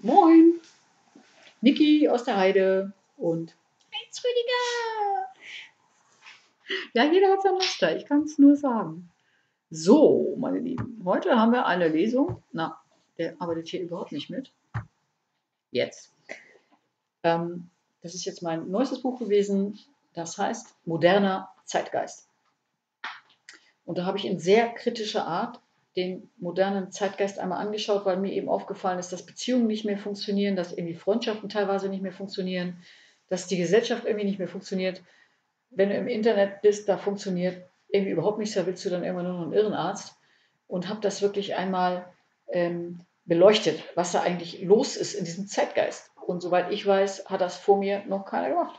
Moin! Niki aus der Heide und Heinz Rüdiger! Ja, jeder hat sein Muster, ich kann es nur sagen. So, meine Lieben, heute haben wir eine Lesung. Na, der arbeitet hier überhaupt nicht mit. Jetzt. Ähm, das ist jetzt mein neuestes Buch gewesen. Das heißt Moderner Zeitgeist. Und da habe ich in sehr kritischer Art den modernen Zeitgeist einmal angeschaut, weil mir eben aufgefallen ist, dass Beziehungen nicht mehr funktionieren, dass irgendwie Freundschaften teilweise nicht mehr funktionieren, dass die Gesellschaft irgendwie nicht mehr funktioniert. Wenn du im Internet bist, da funktioniert irgendwie überhaupt nichts, da willst du dann irgendwann nur noch einen Irrenarzt. Und habe das wirklich einmal ähm, beleuchtet, was da eigentlich los ist in diesem Zeitgeist. Und soweit ich weiß, hat das vor mir noch keiner gemacht.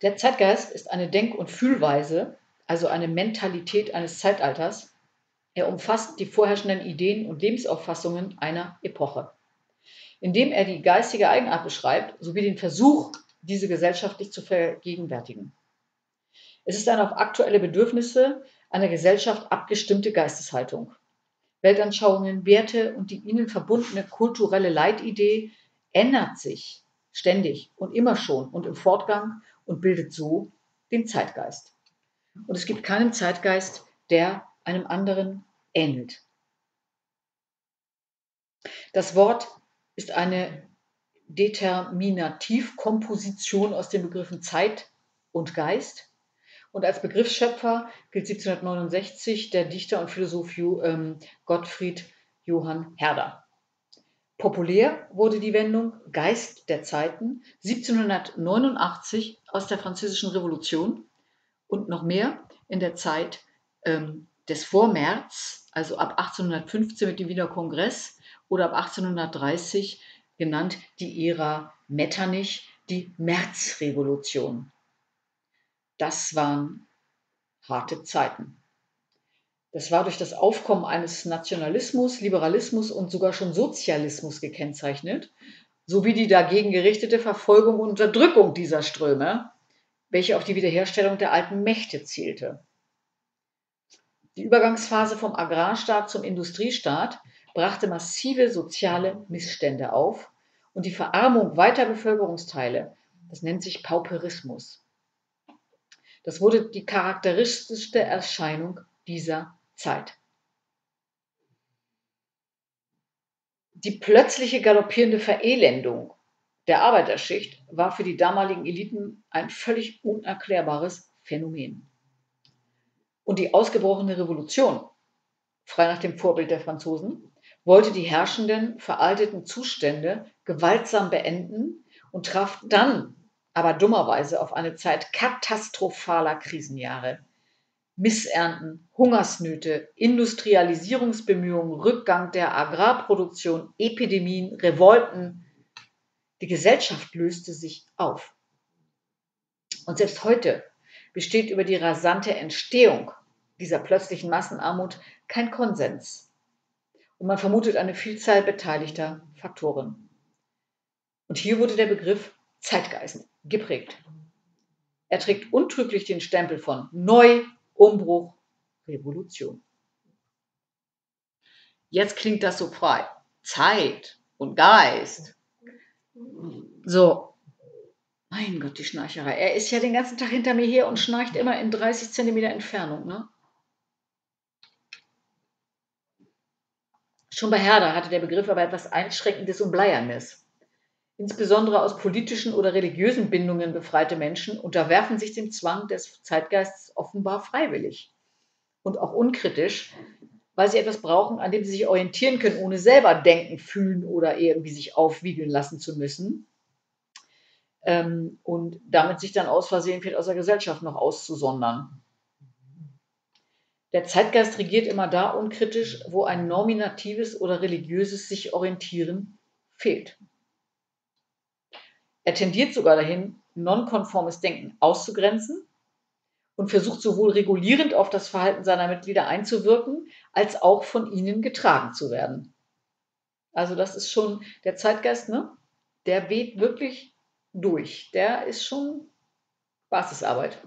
Der Zeitgeist ist eine Denk- und Fühlweise, also eine Mentalität eines Zeitalters. Er umfasst die vorherrschenden Ideen und Lebensauffassungen einer Epoche, indem er die geistige Eigenart beschreibt, sowie den Versuch, diese gesellschaftlich zu vergegenwärtigen. Es ist eine auf aktuelle Bedürfnisse einer Gesellschaft abgestimmte Geisteshaltung. Weltanschauungen, Werte und die ihnen verbundene kulturelle Leitidee ändert sich ständig und immer schon und im Fortgang und bildet so den Zeitgeist. Und es gibt keinen Zeitgeist, der einem anderen ähnelt. Das Wort ist eine Determinativkomposition aus den Begriffen Zeit und Geist. Und als Begriffsschöpfer gilt 1769 der Dichter und Philosoph ähm, Gottfried Johann Herder. Populär wurde die Wendung Geist der Zeiten 1789 aus der Französischen Revolution und noch mehr in der Zeit ähm, des Vormärz, also ab 1815 mit dem Wiener Kongress oder ab 1830 genannt die Ära Metternich, die Märzrevolution. Das waren harte Zeiten. Das war durch das Aufkommen eines Nationalismus, Liberalismus und sogar schon Sozialismus gekennzeichnet, sowie die dagegen gerichtete Verfolgung und Unterdrückung dieser Ströme, welche auf die Wiederherstellung der alten Mächte zielte. Die Übergangsphase vom Agrarstaat zum Industriestaat brachte massive soziale Missstände auf und die Verarmung weiter Bevölkerungsteile, das nennt sich Pauperismus. Das wurde die charakteristischste Erscheinung dieser Zeit. Die plötzliche galoppierende Verelendung der Arbeiterschicht war für die damaligen Eliten ein völlig unerklärbares Phänomen. Und die ausgebrochene Revolution, frei nach dem Vorbild der Franzosen, wollte die herrschenden, veralteten Zustände gewaltsam beenden und traf dann aber dummerweise auf eine Zeit katastrophaler Krisenjahre, Missernten, Hungersnöte, Industrialisierungsbemühungen, Rückgang der Agrarproduktion, Epidemien, Revolten. Die Gesellschaft löste sich auf. Und selbst heute besteht über die rasante Entstehung dieser plötzlichen Massenarmut kein Konsens. Und man vermutet eine Vielzahl beteiligter Faktoren. Und hier wurde der Begriff Zeitgeist geprägt. Er trägt untrüglich den Stempel von Neu, Umbruch, Revolution. Jetzt klingt das so frei. Zeit und Geist. So, mein Gott, die Schnarcherei. Er ist ja den ganzen Tag hinter mir her und schnarcht immer in 30 Zentimeter Entfernung. Ne? Schon bei Herder hatte der Begriff aber etwas Einschränkendes und Bleiernes. Insbesondere aus politischen oder religiösen Bindungen befreite Menschen unterwerfen sich dem Zwang des Zeitgeists offenbar freiwillig und auch unkritisch, weil sie etwas brauchen, an dem sie sich orientieren können, ohne selber denken, fühlen oder irgendwie sich aufwiegeln lassen zu müssen. Ähm, und damit sich dann aus Versehen vielleicht aus der Gesellschaft noch auszusondern. Der Zeitgeist regiert immer da unkritisch, wo ein nominatives oder religiöses sich orientieren fehlt. Er tendiert sogar dahin, nonkonformes Denken auszugrenzen und versucht sowohl regulierend auf das Verhalten seiner Mitglieder einzuwirken, als auch von ihnen getragen zu werden. Also das ist schon der Zeitgeist, ne? Der weht wirklich durch. Der ist schon Basisarbeit.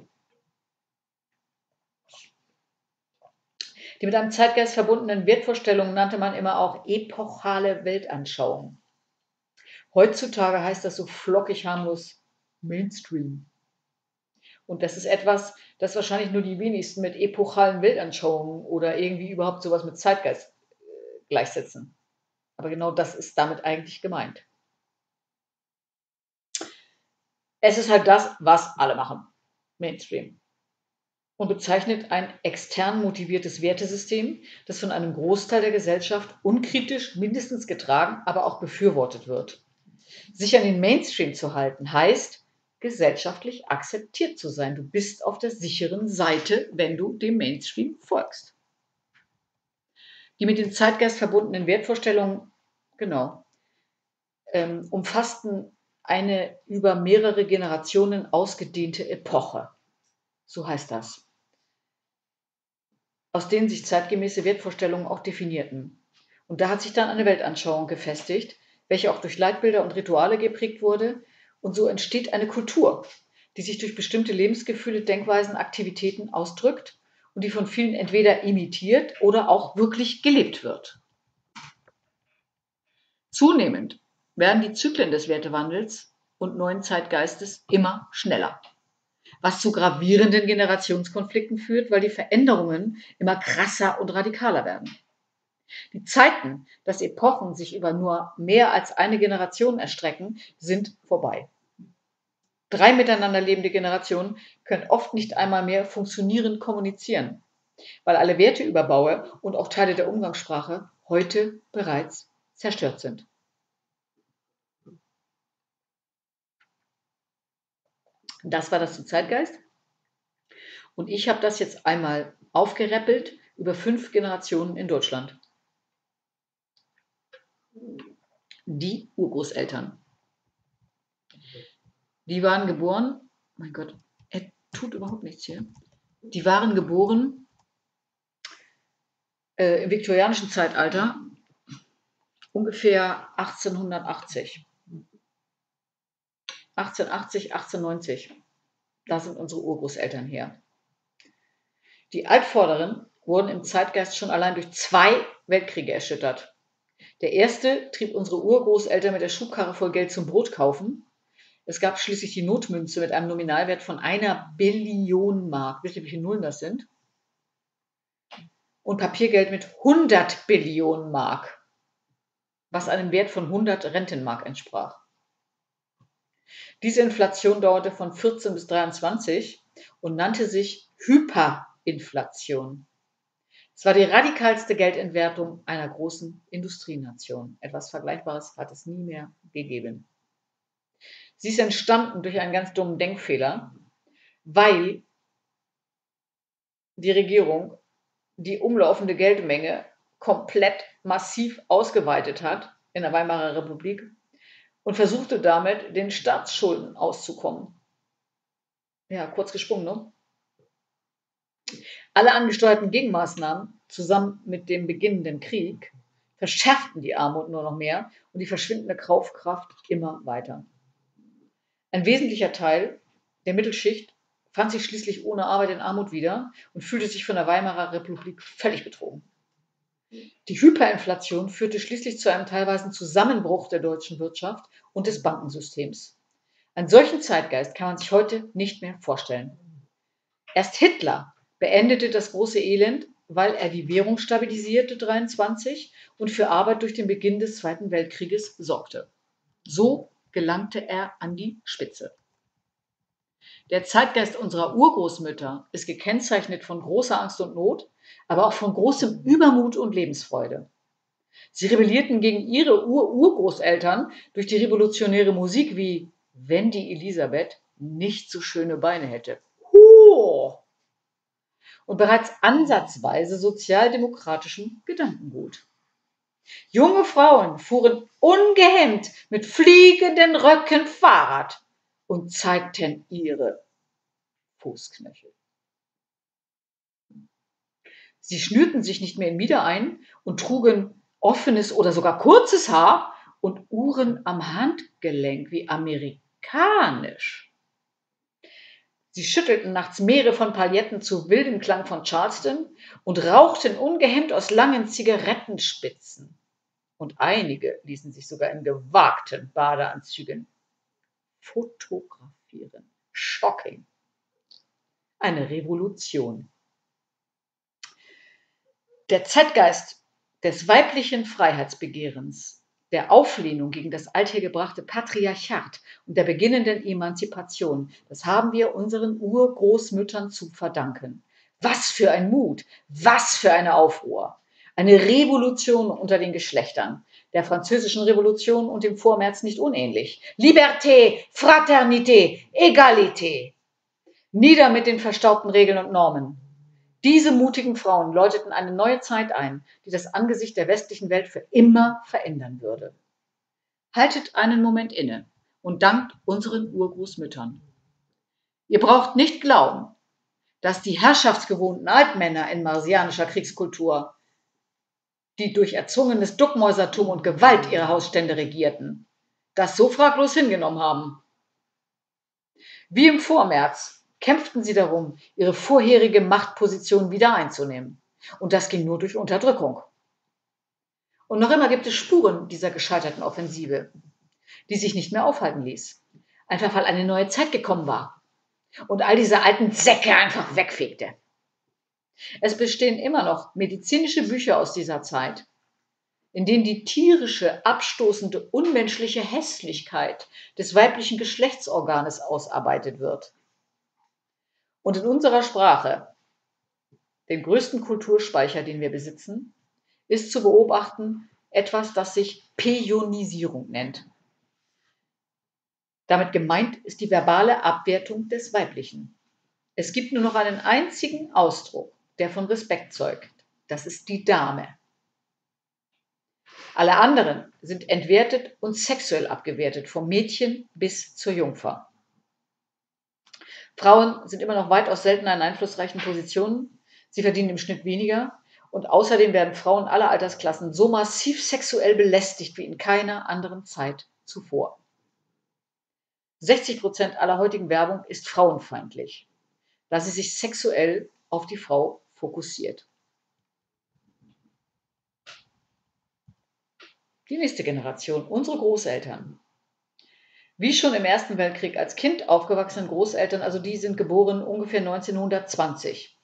Die mit einem Zeitgeist verbundenen Wertvorstellungen nannte man immer auch epochale Weltanschauung. Heutzutage heißt das so flockig harmlos Mainstream. Und das ist etwas, das wahrscheinlich nur die wenigsten mit epochalen Weltanschauungen oder irgendwie überhaupt sowas mit Zeitgeist äh, gleichsetzen. Aber genau das ist damit eigentlich gemeint. Es ist halt das, was alle machen. Mainstream. Und bezeichnet ein extern motiviertes Wertesystem, das von einem Großteil der Gesellschaft unkritisch mindestens getragen, aber auch befürwortet wird. Sich an den Mainstream zu halten, heißt, gesellschaftlich akzeptiert zu sein. Du bist auf der sicheren Seite, wenn du dem Mainstream folgst. Die mit dem Zeitgeist verbundenen Wertvorstellungen, genau, ähm, umfassten eine über mehrere Generationen ausgedehnte Epoche. So heißt das. Aus denen sich zeitgemäße Wertvorstellungen auch definierten. Und da hat sich dann eine Weltanschauung gefestigt, welche auch durch Leitbilder und Rituale geprägt wurde, und so entsteht eine Kultur, die sich durch bestimmte Lebensgefühle, Denkweisen, Aktivitäten ausdrückt und die von vielen entweder imitiert oder auch wirklich gelebt wird. Zunehmend werden die Zyklen des Wertewandels und neuen Zeitgeistes immer schneller, was zu gravierenden Generationskonflikten führt, weil die Veränderungen immer krasser und radikaler werden. Die Zeiten, dass Epochen sich über nur mehr als eine Generation erstrecken, sind vorbei. Drei miteinander lebende Generationen können oft nicht einmal mehr funktionierend kommunizieren, weil alle Werteüberbaue und auch Teile der Umgangssprache heute bereits zerstört sind. Das war das zum Zeitgeist. Und ich habe das jetzt einmal aufgeräppelt über fünf Generationen in Deutschland die Urgroßeltern. Die waren geboren, mein Gott, er tut überhaupt nichts hier. Die waren geboren äh, im viktorianischen Zeitalter, ungefähr 1880. 1880, 1890. Da sind unsere Urgroßeltern her. Die Altvorderen wurden im Zeitgeist schon allein durch zwei Weltkriege erschüttert. Der erste trieb unsere Urgroßeltern mit der Schubkarre voll Geld zum Brot kaufen. Es gab schließlich die Notmünze mit einem Nominalwert von einer Billion Mark. Wisst ihr, wie Nullen das sind? Und Papiergeld mit 100 Billionen Mark, was einem Wert von 100 Rentenmark entsprach. Diese Inflation dauerte von 14 bis 23 und nannte sich Hyperinflation. Es war die radikalste Geldentwertung einer großen Industrienation. Etwas Vergleichbares hat es nie mehr gegeben. Sie ist entstanden durch einen ganz dummen Denkfehler, weil die Regierung die umlaufende Geldmenge komplett massiv ausgeweitet hat in der Weimarer Republik und versuchte damit, den Staatsschulden auszukommen. Ja, kurz gesprungen, ne? Alle angesteuerten Gegenmaßnahmen zusammen mit dem beginnenden Krieg verschärften die Armut nur noch mehr und die verschwindende Kaufkraft immer weiter. Ein wesentlicher Teil der Mittelschicht fand sich schließlich ohne Arbeit in Armut wieder und fühlte sich von der Weimarer Republik völlig betrogen. Die Hyperinflation führte schließlich zu einem teilweise Zusammenbruch der deutschen Wirtschaft und des Bankensystems. Einen solchen Zeitgeist kann man sich heute nicht mehr vorstellen. Erst Hitler beendete das große Elend, weil er die Währung stabilisierte 23 und für Arbeit durch den Beginn des Zweiten Weltkrieges sorgte. So gelangte er an die Spitze. Der Zeitgeist unserer Urgroßmütter ist gekennzeichnet von großer Angst und Not, aber auch von großem Übermut und Lebensfreude. Sie rebellierten gegen ihre Ur-Urgroßeltern durch die revolutionäre Musik wie Wenn die Elisabeth nicht so schöne Beine hätte. Und bereits ansatzweise sozialdemokratischem Gedankengut. Junge Frauen fuhren ungehemmt mit fliegenden Röcken Fahrrad und zeigten ihre Fußknöchel. Sie schnürten sich nicht mehr in Mieder ein und trugen offenes oder sogar kurzes Haar und Uhren am Handgelenk wie amerikanisch. Sie schüttelten nachts Meere von Paletten zu wildem Klang von Charleston und rauchten ungehemmt aus langen Zigarettenspitzen. Und einige ließen sich sogar in gewagten Badeanzügen fotografieren. Shocking. Eine Revolution. Der Zeitgeist des weiblichen Freiheitsbegehrens, der Auflehnung gegen das althergebrachte Patriarchat und der beginnenden Emanzipation, das haben wir unseren Urgroßmüttern zu verdanken. Was für ein Mut, was für eine Aufruhr. Eine Revolution unter den Geschlechtern, der französischen Revolution und dem Vormärz nicht unähnlich. Liberté, Fraternité, Egalité. Nieder mit den verstaubten Regeln und Normen. Diese mutigen Frauen läuteten eine neue Zeit ein, die das Angesicht der westlichen Welt für immer verändern würde. Haltet einen Moment inne und dankt unseren Urgroßmüttern. Ihr braucht nicht glauben, dass die herrschaftsgewohnten Altmänner in marsianischer Kriegskultur, die durch erzwungenes Duckmäusertum und Gewalt ihre Hausstände regierten, das so fraglos hingenommen haben. Wie im Vormärz kämpften sie darum, ihre vorherige Machtposition wieder einzunehmen. Und das ging nur durch Unterdrückung. Und noch immer gibt es Spuren dieser gescheiterten Offensive, die sich nicht mehr aufhalten ließ. Einfach weil eine neue Zeit gekommen war und all diese alten Säcke einfach wegfegte. Es bestehen immer noch medizinische Bücher aus dieser Zeit, in denen die tierische, abstoßende, unmenschliche Hässlichkeit des weiblichen Geschlechtsorganes ausarbeitet wird. Und in unserer Sprache, dem größten Kulturspeicher, den wir besitzen, ist zu beobachten etwas, das sich Peonisierung nennt. Damit gemeint ist die verbale Abwertung des Weiblichen. Es gibt nur noch einen einzigen Ausdruck, der von Respekt zeugt. Das ist die Dame. Alle anderen sind entwertet und sexuell abgewertet, vom Mädchen bis zur Jungfer. Frauen sind immer noch weitaus seltener in einflussreichen Positionen. Sie verdienen im Schnitt weniger. Und außerdem werden Frauen aller Altersklassen so massiv sexuell belästigt wie in keiner anderen Zeit zuvor. 60 Prozent aller heutigen Werbung ist frauenfeindlich, da sie sich sexuell auf die Frau fokussiert. Die nächste Generation, unsere Großeltern, wie schon im Ersten Weltkrieg als Kind aufgewachsenen Großeltern, also die sind geboren ungefähr 1920.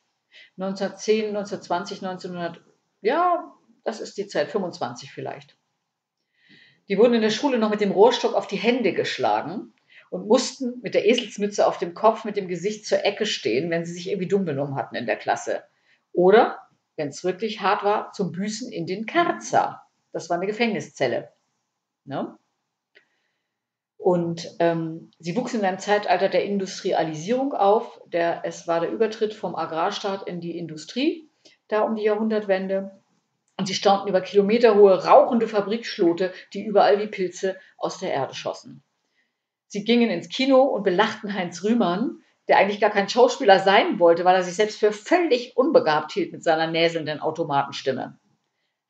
1910, 1920, 1900, ja, das ist die Zeit, 25 vielleicht. Die wurden in der Schule noch mit dem Rohrstock auf die Hände geschlagen und mussten mit der Eselsmütze auf dem Kopf mit dem Gesicht zur Ecke stehen, wenn sie sich irgendwie dumm benommen hatten in der Klasse. Oder, wenn es wirklich hart war, zum Büßen in den Karzer. Das war eine Gefängniszelle. Ne? Und ähm, sie wuchs in einem Zeitalter der Industrialisierung auf. Der, es war der Übertritt vom Agrarstaat in die Industrie, da um die Jahrhundertwende. Und sie staunten über kilometerhohe rauchende Fabrikschlote, die überall wie Pilze aus der Erde schossen. Sie gingen ins Kino und belachten Heinz Rühmann, der eigentlich gar kein Schauspieler sein wollte, weil er sich selbst für völlig unbegabt hielt mit seiner näselnden Automatenstimme.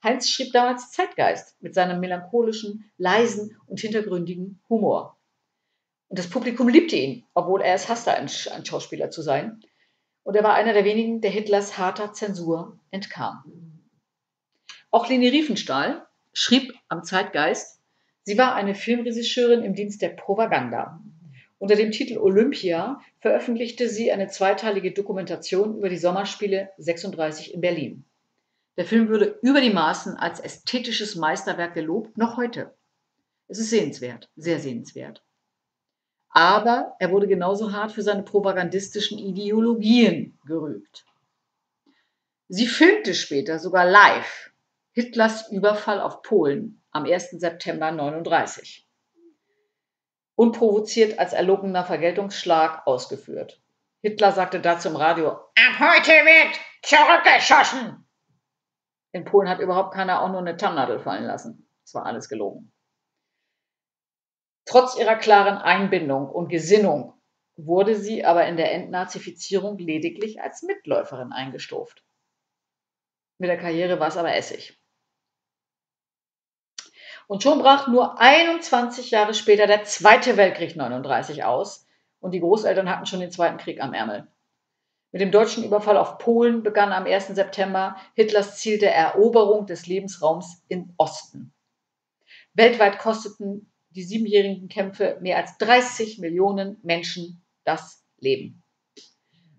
Heinz schrieb damals Zeitgeist mit seinem melancholischen, leisen und hintergründigen Humor. Und das Publikum liebte ihn, obwohl er es hasste, ein, Schauspieler zu sein. Und er war einer der wenigen, der Hitlers harter Zensur entkam. Auch Leni Riefenstahl schrieb am Zeitgeist, sie war eine Filmregisseurin im Dienst der Propaganda. Unter dem Titel Olympia veröffentlichte sie eine zweiteilige Dokumentation über die Sommerspiele 36 in Berlin. Der Film würde über die Maßen als ästhetisches Meisterwerk gelobt, noch heute. Es ist sehenswert, sehr sehenswert. Aber er wurde genauso hart für seine propagandistischen Ideologien gerügt. Sie filmte später sogar live Hitlers Überfall auf Polen am 1. September 1939. Unprovoziert als erlogener Vergeltungsschlag ausgeführt. Hitler sagte dazu im Radio, ab heute wird zurückgeschossen. In Polen hat überhaupt keiner auch nur eine Tannadel fallen lassen. Es war alles gelogen. Trotz ihrer klaren Einbindung und Gesinnung wurde sie aber in der Entnazifizierung lediglich als Mitläuferin eingestuft. Mit der Karriere war es aber Essig. Und schon brach nur 21 Jahre später der Zweite Weltkrieg 39 aus und die Großeltern hatten schon den Zweiten Krieg am Ärmel. Mit dem deutschen Überfall auf Polen begann am 1. September Hitlers Ziel der Eroberung des Lebensraums im Osten. Weltweit kosteten die siebenjährigen Kämpfe mehr als 30 Millionen Menschen das Leben.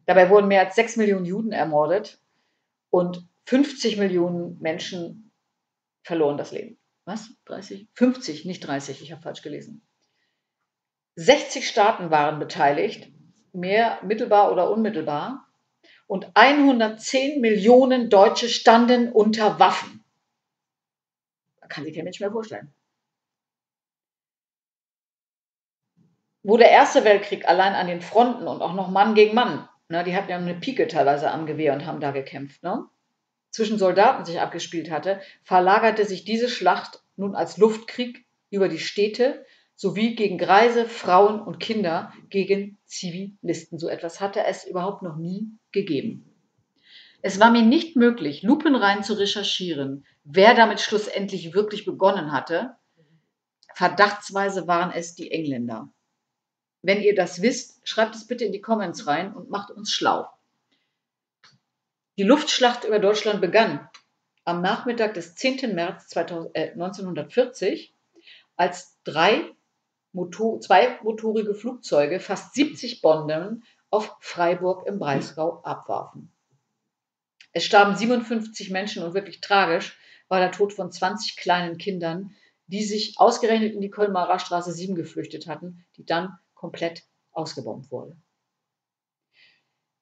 Dabei wurden mehr als 6 Millionen Juden ermordet und 50 Millionen Menschen verloren das Leben. Was? 30? 50, nicht 30, ich habe falsch gelesen. 60 Staaten waren beteiligt, mehr mittelbar oder unmittelbar. Und 110 Millionen Deutsche standen unter Waffen. Da kann sich kein Mensch mehr vorstellen. Wo der Erste Weltkrieg allein an den Fronten und auch noch Mann gegen Mann, ne, die hatten ja eine Pike teilweise am Gewehr und haben da gekämpft, ne, zwischen Soldaten sich abgespielt hatte, verlagerte sich diese Schlacht nun als Luftkrieg über die Städte sowie gegen Greise, Frauen und Kinder, gegen Zivilisten. So etwas hatte es überhaupt noch nie gegeben. Es war mir nicht möglich, lupenrein zu recherchieren, wer damit schlussendlich wirklich begonnen hatte. Verdachtsweise waren es die Engländer. Wenn ihr das wisst, schreibt es bitte in die Comments rein und macht uns schlau. Die Luftschlacht über Deutschland begann am Nachmittag des 10. März 2000, äh, 1940, als drei Motor, zweimotorige Flugzeuge fast 70 Bomben auf Freiburg im Breisgau abwarfen. Es starben 57 Menschen und wirklich tragisch war der Tod von 20 kleinen Kindern, die sich ausgerechnet in die Köln-Marer Straße 7 geflüchtet hatten, die dann komplett ausgebombt wurde.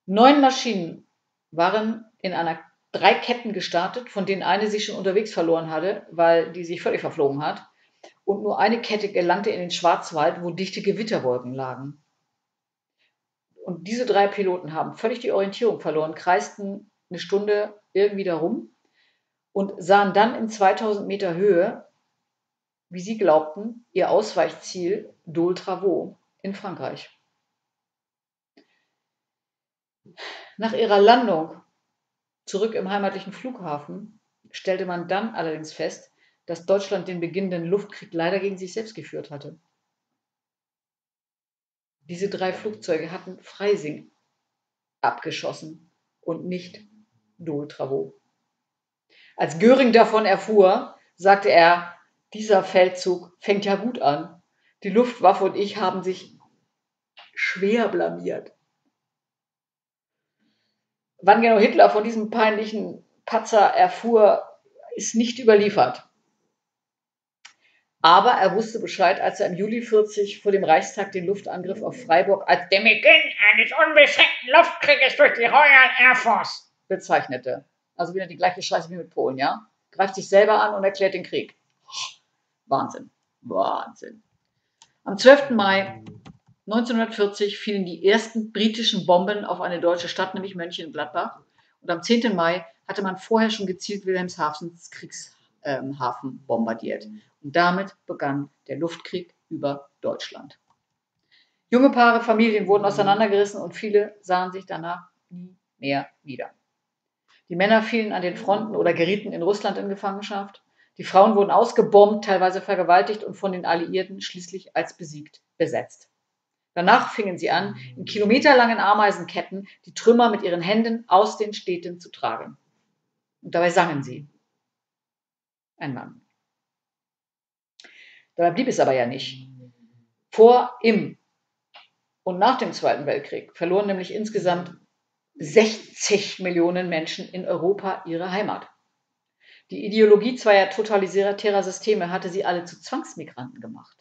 Neun Maschinen waren in einer drei Ketten gestartet, von denen eine sich schon unterwegs verloren hatte, weil die sich völlig verflogen hat und nur eine Kette gelangte in den Schwarzwald, wo dichte Gewitterwolken lagen. Und diese drei Piloten haben völlig die Orientierung verloren, kreisten eine Stunde irgendwie darum und sahen dann in 2000 Meter Höhe, wie sie glaubten, ihr Ausweichziel Dole Travaux in Frankreich. Nach ihrer Landung zurück im heimatlichen Flughafen stellte man dann allerdings fest, dass Deutschland den beginnenden Luftkrieg leider gegen sich selbst geführt hatte. Diese drei Flugzeuge hatten Freising abgeschossen und nicht Dole Travaux. Als Göring davon erfuhr, sagte er, dieser Feldzug fängt ja gut an. Die Luftwaffe und ich haben sich schwer blamiert. Wann genau Hitler von diesem peinlichen Patzer erfuhr, ist nicht überliefert. Aber er wusste Bescheid, als er im Juli 40 vor dem Reichstag den Luftangriff auf Freiburg als den Beginn eines unbeschränkten Luftkrieges durch die Royal Air Force bezeichnete. Also wieder die gleiche Scheiße wie mit Polen, ja? Greift sich selber an und erklärt den Krieg. Wahnsinn. Wahnsinn. Am 12. Mai 1940 fielen die ersten britischen Bomben auf eine deutsche Stadt, nämlich Mönchengladbach. Und am 10. Mai hatte man vorher schon gezielt Wilhelmshavens Kriegshafen bombardiert. Und damit begann der Luftkrieg über Deutschland. Junge Paare, Familien wurden auseinandergerissen und viele sahen sich danach nie mehr wieder. Die Männer fielen an den Fronten oder gerieten in Russland in Gefangenschaft. Die Frauen wurden ausgebombt, teilweise vergewaltigt und von den Alliierten schließlich als besiegt besetzt. Danach fingen sie an, in kilometerlangen Ameisenketten die Trümmer mit ihren Händen aus den Städten zu tragen. Und dabei sangen sie. Ein Mann. Dabei blieb es aber ja nicht. Vor, im und nach dem Zweiten Weltkrieg verloren nämlich insgesamt 60 Millionen Menschen in Europa ihre Heimat. Die Ideologie zweier totalitärer Systeme hatte sie alle zu Zwangsmigranten gemacht.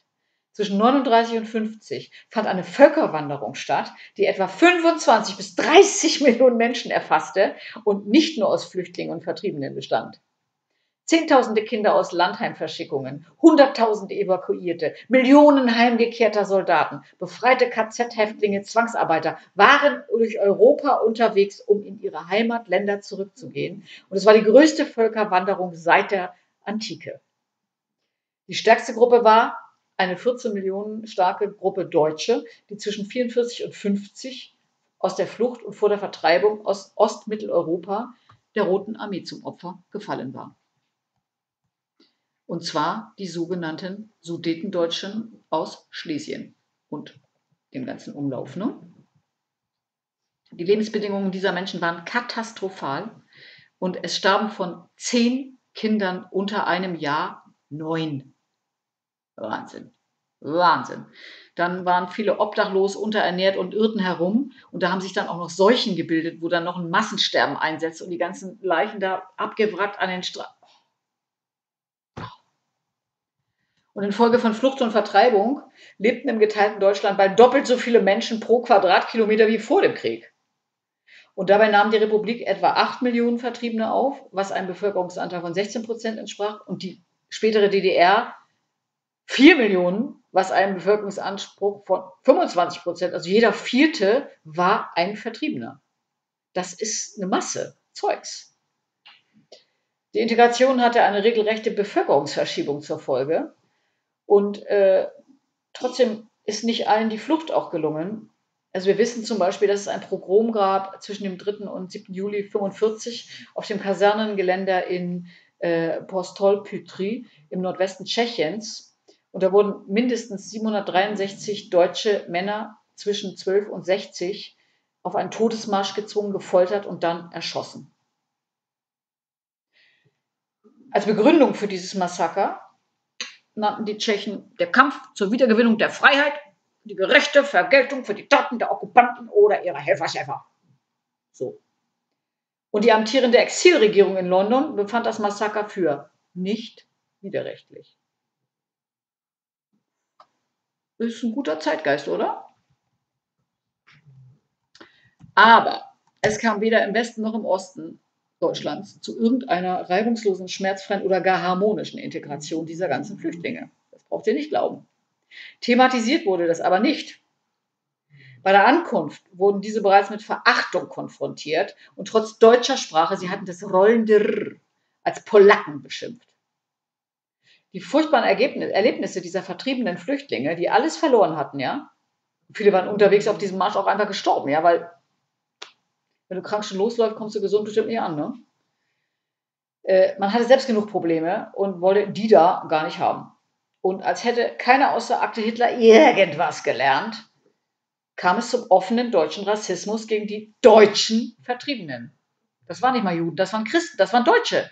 Zwischen 39 und 50 fand eine Völkerwanderung statt, die etwa 25 bis 30 Millionen Menschen erfasste und nicht nur aus Flüchtlingen und Vertriebenen bestand. Zehntausende Kinder aus Landheimverschickungen, Hunderttausende Evakuierte, Millionen heimgekehrter Soldaten, befreite KZ-Häftlinge, Zwangsarbeiter waren durch Europa unterwegs, um in ihre Heimatländer zurückzugehen. Und es war die größte Völkerwanderung seit der Antike. Die stärkste Gruppe war eine 14 Millionen starke Gruppe Deutsche, die zwischen 44 und 50 aus der Flucht und vor der Vertreibung aus Ostmitteleuropa der Roten Armee zum Opfer gefallen war und zwar die sogenannten Sudetendeutschen aus Schlesien und dem ganzen Umlauf. Ne? Die Lebensbedingungen dieser Menschen waren katastrophal und es starben von zehn Kindern unter einem Jahr neun. Wahnsinn. Wahnsinn. Dann waren viele obdachlos, unterernährt und irrten herum. Und da haben sich dann auch noch Seuchen gebildet, wo dann noch ein Massensterben einsetzt und die ganzen Leichen da abgewrackt an den Straßen. Und infolge von Flucht und Vertreibung lebten im geteilten Deutschland bald doppelt so viele Menschen pro Quadratkilometer wie vor dem Krieg. Und dabei nahm die Republik etwa 8 Millionen Vertriebene auf, was einem Bevölkerungsanteil von 16 Prozent entsprach, und die spätere DDR 4 Millionen, was einem Bevölkerungsanspruch von 25 Prozent, also jeder vierte war ein Vertriebener. Das ist eine Masse Zeugs. Die Integration hatte eine regelrechte Bevölkerungsverschiebung zur Folge. Und äh, trotzdem ist nicht allen die Flucht auch gelungen. Also wir wissen zum Beispiel, dass es ein Pogrom gab zwischen dem 3. und 7. Juli 1945 auf dem Kasernengeländer in äh, Postol-Pütri im Nordwesten Tschechiens. Und da wurden mindestens 763 deutsche Männer zwischen 12 und 60 auf einen Todesmarsch gezwungen, gefoltert und dann erschossen. Als Begründung für dieses Massaker nannten die Tschechen der Kampf zur Wiedergewinnung der Freiheit, die gerechte Vergeltung für die Taten der Okkupanten oder ihrer Helfershelfer. So. Und die amtierende Exilregierung in London befand das Massaker für nicht widerrechtlich. Ist ein guter Zeitgeist, oder? Aber es kam weder im Westen noch im Osten Deutschlands zu irgendeiner reibungslosen, schmerzfreien oder gar harmonischen Integration dieser ganzen Flüchtlinge. Das braucht ihr nicht glauben. Thematisiert wurde das aber nicht. Bei der Ankunft wurden diese bereits mit Verachtung konfrontiert und trotz deutscher Sprache, sie hatten das rollende R als Polacken beschimpft. Die furchtbaren Erlebnisse dieser vertriebenen Flüchtlinge, die alles verloren hatten, ja, viele waren unterwegs auf diesem Marsch auch einfach gestorben, ja, weil wenn du krank schon losläufst, kommst du gesund bestimmt nicht an. Ne? Äh, man hatte selbst genug Probleme und wollte die da gar nicht haben. Und als hätte keiner aus der Akte Hitler irgendwas gelernt, kam es zum offenen deutschen Rassismus gegen die deutschen Vertriebenen. Das waren nicht mal Juden, das waren Christen, das waren Deutsche.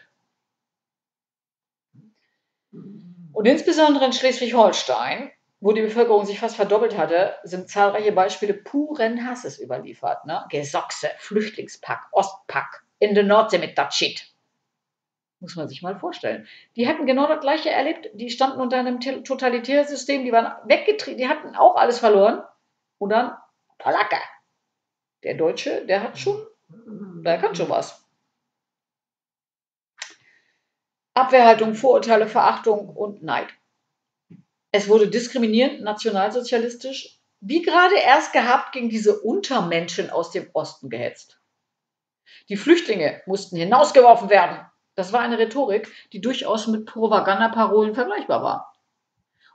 Und insbesondere in Schleswig-Holstein wo die Bevölkerung sich fast verdoppelt hatte, sind zahlreiche Beispiele puren Hasses überliefert. Ne? Gesochse, Flüchtlingspack, Ostpack, in der Nordsee mit dat Shit. Muss man sich mal vorstellen. Die hatten genau das Gleiche erlebt. Die standen unter einem totalitären System, die waren weggetrieben, die hatten auch alles verloren. Und dann Polacke. Der Deutsche, der hat schon, der kann schon was. Abwehrhaltung, Vorurteile, Verachtung und Neid. Es wurde diskriminierend, nationalsozialistisch, wie gerade erst gehabt, gegen diese Untermenschen aus dem Osten gehetzt. Die Flüchtlinge mussten hinausgeworfen werden. Das war eine Rhetorik, die durchaus mit Propagandaparolen vergleichbar war.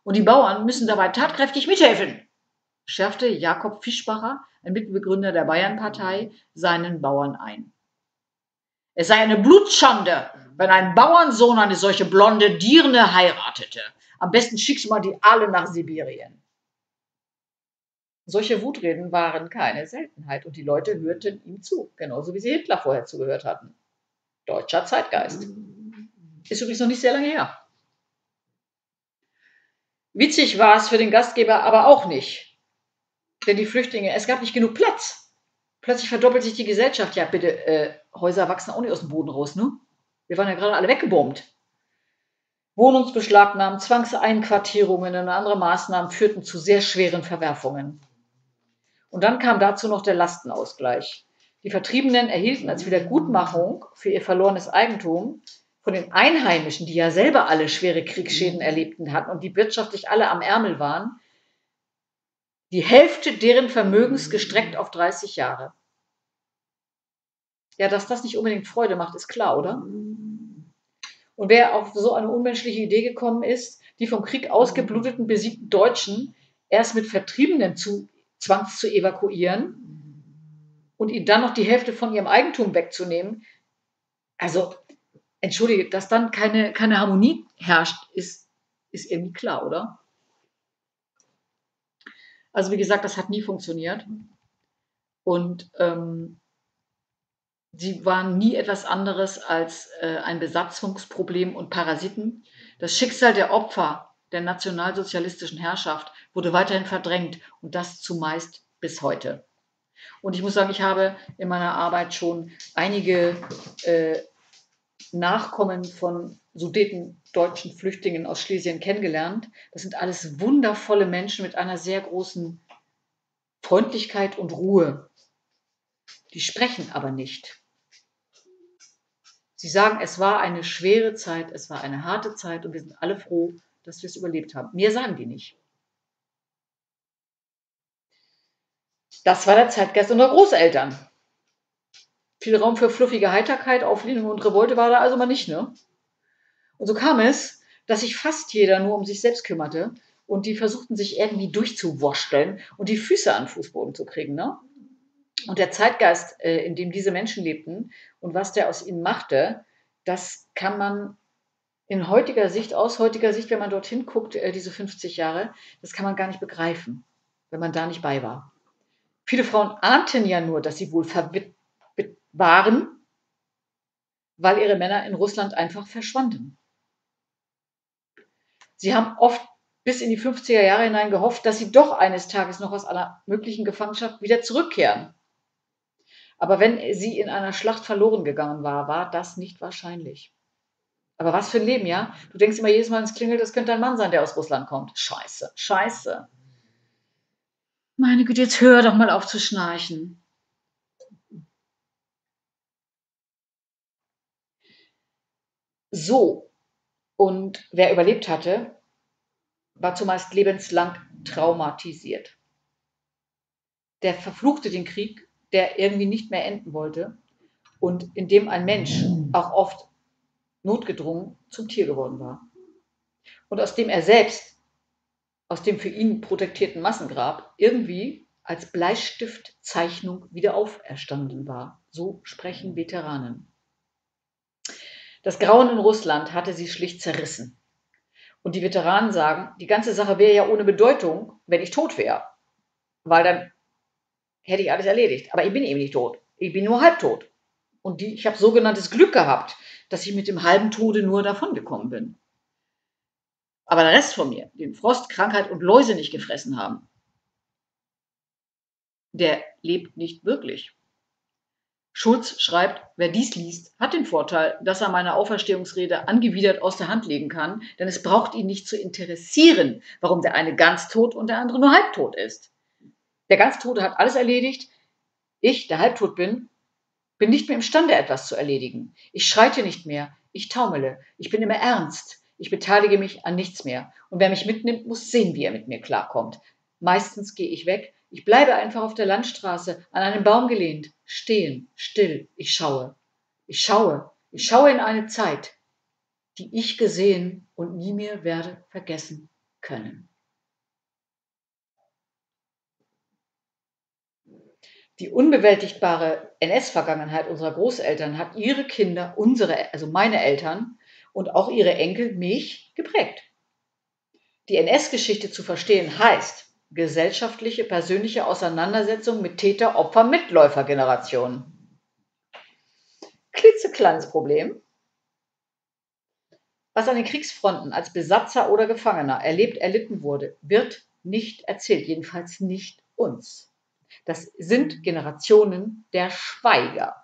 Und die Bauern müssen dabei tatkräftig mithelfen, schärfte Jakob Fischbacher, ein Mitbegründer der Bayernpartei, seinen Bauern ein. Es sei eine Blutschande, wenn ein Bauernsohn eine solche blonde Dirne heiratete. Am besten schickst du mal die alle nach Sibirien. Solche Wutreden waren keine Seltenheit und die Leute hörten ihm zu, genauso wie sie Hitler vorher zugehört hatten. Deutscher Zeitgeist. Ist übrigens noch nicht sehr lange her. Witzig war es für den Gastgeber aber auch nicht. Denn die Flüchtlinge, es gab nicht genug Platz. Plötzlich verdoppelt sich die Gesellschaft. Ja, bitte, äh, Häuser wachsen auch nicht aus dem Boden raus, ne? Wir waren ja gerade alle weggebombt. Wohnungsbeschlagnahmen, Zwangseinquartierungen und andere Maßnahmen führten zu sehr schweren Verwerfungen. Und dann kam dazu noch der Lastenausgleich. Die Vertriebenen erhielten als Wiedergutmachung für ihr verlorenes Eigentum von den Einheimischen, die ja selber alle schwere Kriegsschäden erlebten hatten und die wirtschaftlich alle am Ärmel waren, die Hälfte deren Vermögens gestreckt auf 30 Jahre. Ja, dass das nicht unbedingt Freude macht, ist klar, oder? Und wer auf so eine unmenschliche Idee gekommen ist, die vom Krieg ausgebluteten, besiegten Deutschen erst mit Vertriebenen zu, zwangs zu evakuieren und ihnen dann noch die Hälfte von ihrem Eigentum wegzunehmen, also entschuldige, dass dann keine, keine Harmonie herrscht, ist, ist irgendwie klar, oder? Also wie gesagt, das hat nie funktioniert. Und ähm, sie waren nie etwas anderes als äh, ein Besatzungsproblem und Parasiten. Das Schicksal der Opfer der nationalsozialistischen Herrschaft wurde weiterhin verdrängt und das zumeist bis heute. Und ich muss sagen, ich habe in meiner Arbeit schon einige äh, Nachkommen von sudetendeutschen Flüchtlingen aus Schlesien kennengelernt. Das sind alles wundervolle Menschen mit einer sehr großen Freundlichkeit und Ruhe. Die sprechen aber nicht. Sie sagen, es war eine schwere Zeit, es war eine harte Zeit und wir sind alle froh, dass wir es überlebt haben. Mehr sagen die nicht. Das war der Zeitgeist unserer Großeltern. Viel Raum für fluffige Heiterkeit, Auflehnung und Revolte war da also mal nicht, ne? Und so kam es, dass sich fast jeder nur um sich selbst kümmerte und die versuchten sich irgendwie durchzuwursteln und die Füße an den Fußboden zu kriegen, ne? Und der Zeitgeist, äh, in dem diese Menschen lebten und was der aus ihnen machte, das kann man in heutiger Sicht, aus heutiger Sicht, wenn man dorthin guckt, äh, diese 50 Jahre, das kann man gar nicht begreifen, wenn man da nicht bei war. Viele Frauen ahnten ja nur, dass sie wohl verwitwet waren, weil ihre Männer in Russland einfach verschwanden. Sie haben oft bis in die 50er Jahre hinein gehofft, dass sie doch eines Tages noch aus einer möglichen Gefangenschaft wieder zurückkehren. Aber wenn sie in einer Schlacht verloren gegangen war, war das nicht wahrscheinlich. Aber was für ein Leben, ja? Du denkst immer jedes Mal, wenn es klingelt, das könnte ein Mann sein, der aus Russland kommt. Scheiße, scheiße. Meine Güte, jetzt hör doch mal auf zu schnarchen. So, und wer überlebt hatte, war zumeist lebenslang traumatisiert. Der verfluchte den Krieg, der irgendwie nicht mehr enden wollte und in dem ein Mensch auch oft notgedrungen zum Tier geworden war. Und aus dem er selbst, aus dem für ihn protektierten Massengrab, irgendwie als Bleistiftzeichnung wieder auferstanden war. So sprechen Veteranen. Das Grauen in Russland hatte sie schlicht zerrissen. Und die Veteranen sagen, die ganze Sache wäre ja ohne Bedeutung, wenn ich tot wäre. Weil dann hätte ich alles erledigt. Aber ich bin eben nicht tot. Ich bin nur halbtot. Und die, ich habe sogenanntes Glück gehabt, dass ich mit dem halben Tode nur davongekommen bin. Aber der Rest von mir, den Frost, Krankheit und Läuse nicht gefressen haben, der lebt nicht wirklich. Schulz schreibt, wer dies liest, hat den Vorteil, dass er meine Auferstehungsrede angewidert aus der Hand legen kann, denn es braucht ihn nicht zu interessieren, warum der eine ganz tot und der andere nur halbtot ist. Der ganz Tote hat alles erledigt. Ich, der halbtot bin, bin nicht mehr imstande, etwas zu erledigen. Ich schreite nicht mehr, ich taumele, ich bin immer ernst, ich beteilige mich an nichts mehr. Und wer mich mitnimmt, muss sehen, wie er mit mir klarkommt. Meistens gehe ich weg, ich bleibe einfach auf der Landstraße, an einem Baum gelehnt, stehen, still, ich schaue. Ich schaue, ich schaue in eine Zeit, die ich gesehen und nie mehr werde vergessen können. Die unbewältigbare NS-Vergangenheit unserer Großeltern hat ihre Kinder, unsere, also meine Eltern und auch ihre Enkel, mich geprägt. Die NS-Geschichte zu verstehen heißt gesellschaftliche, persönliche Auseinandersetzung mit Täter-Opfer-Mitläufer-Generationen. Klitzekleines Problem. Was an den Kriegsfronten als Besatzer oder Gefangener erlebt, erlitten wurde, wird nicht erzählt, jedenfalls nicht uns. Das sind Generationen der Schweiger.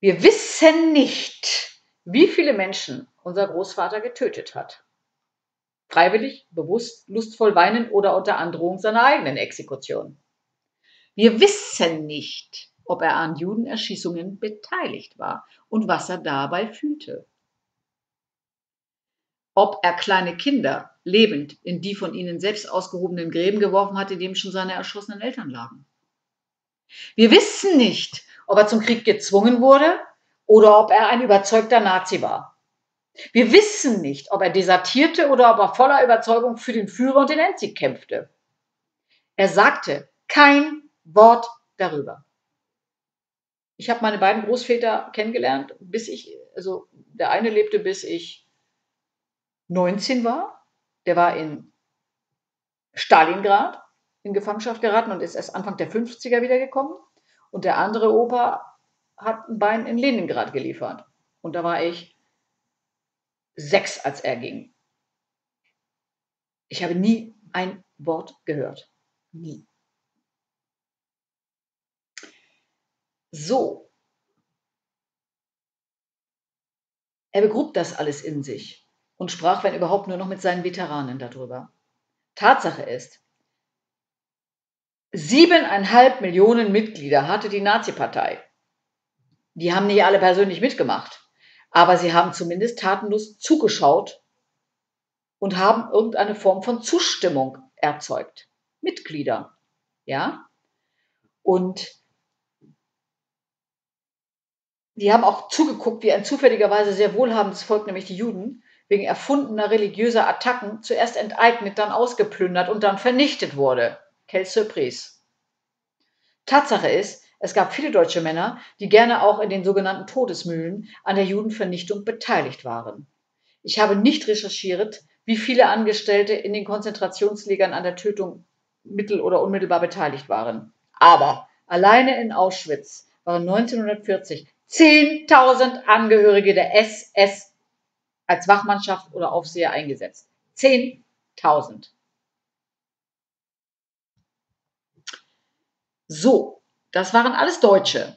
Wir wissen nicht, wie viele Menschen unser Großvater getötet hat. Freiwillig, bewusst, lustvoll weinen oder unter Androhung seiner eigenen Exekution. Wir wissen nicht, ob er an Judenerschießungen beteiligt war und was er dabei fühlte. Ob er kleine Kinder lebend in die von ihnen selbst ausgehobenen Gräben geworfen hat, in dem schon seine erschossenen Eltern lagen. Wir wissen nicht, ob er zum Krieg gezwungen wurde oder ob er ein überzeugter Nazi war. Wir wissen nicht, ob er desertierte oder ob er voller Überzeugung für den Führer und den Endsieg kämpfte. Er sagte kein Wort darüber. Ich habe meine beiden Großväter kennengelernt, bis ich, also der eine lebte bis ich 19 war der war in Stalingrad in Gefangenschaft geraten und ist erst Anfang der 50er wiedergekommen. Und der andere Opa hat ein Bein in Leningrad geliefert. Und da war ich sechs, als er ging. Ich habe nie ein Wort gehört. Nie. So. Er begrub das alles in sich und sprach, wenn überhaupt, nur noch mit seinen Veteranen darüber. Tatsache ist, siebeneinhalb Millionen Mitglieder hatte die Nazi-Partei. Die haben nicht alle persönlich mitgemacht, aber sie haben zumindest tatenlos zugeschaut und haben irgendeine Form von Zustimmung erzeugt. Mitglieder. Ja? Und die haben auch zugeguckt, wie ein zufälligerweise sehr wohlhabendes Volk, nämlich die Juden, wegen erfundener religiöser Attacken zuerst enteignet, dann ausgeplündert und dann vernichtet wurde. Quelle Surprise. Tatsache ist, es gab viele deutsche Männer, die gerne auch in den sogenannten Todesmühlen an der Judenvernichtung beteiligt waren. Ich habe nicht recherchiert, wie viele Angestellte in den Konzentrationslagern an der Tötung mittel- oder unmittelbar beteiligt waren. Aber alleine in Auschwitz waren 1940 10.000 Angehörige der SS als Wachmannschaft oder Aufseher eingesetzt. 10.000. So, das waren alles Deutsche,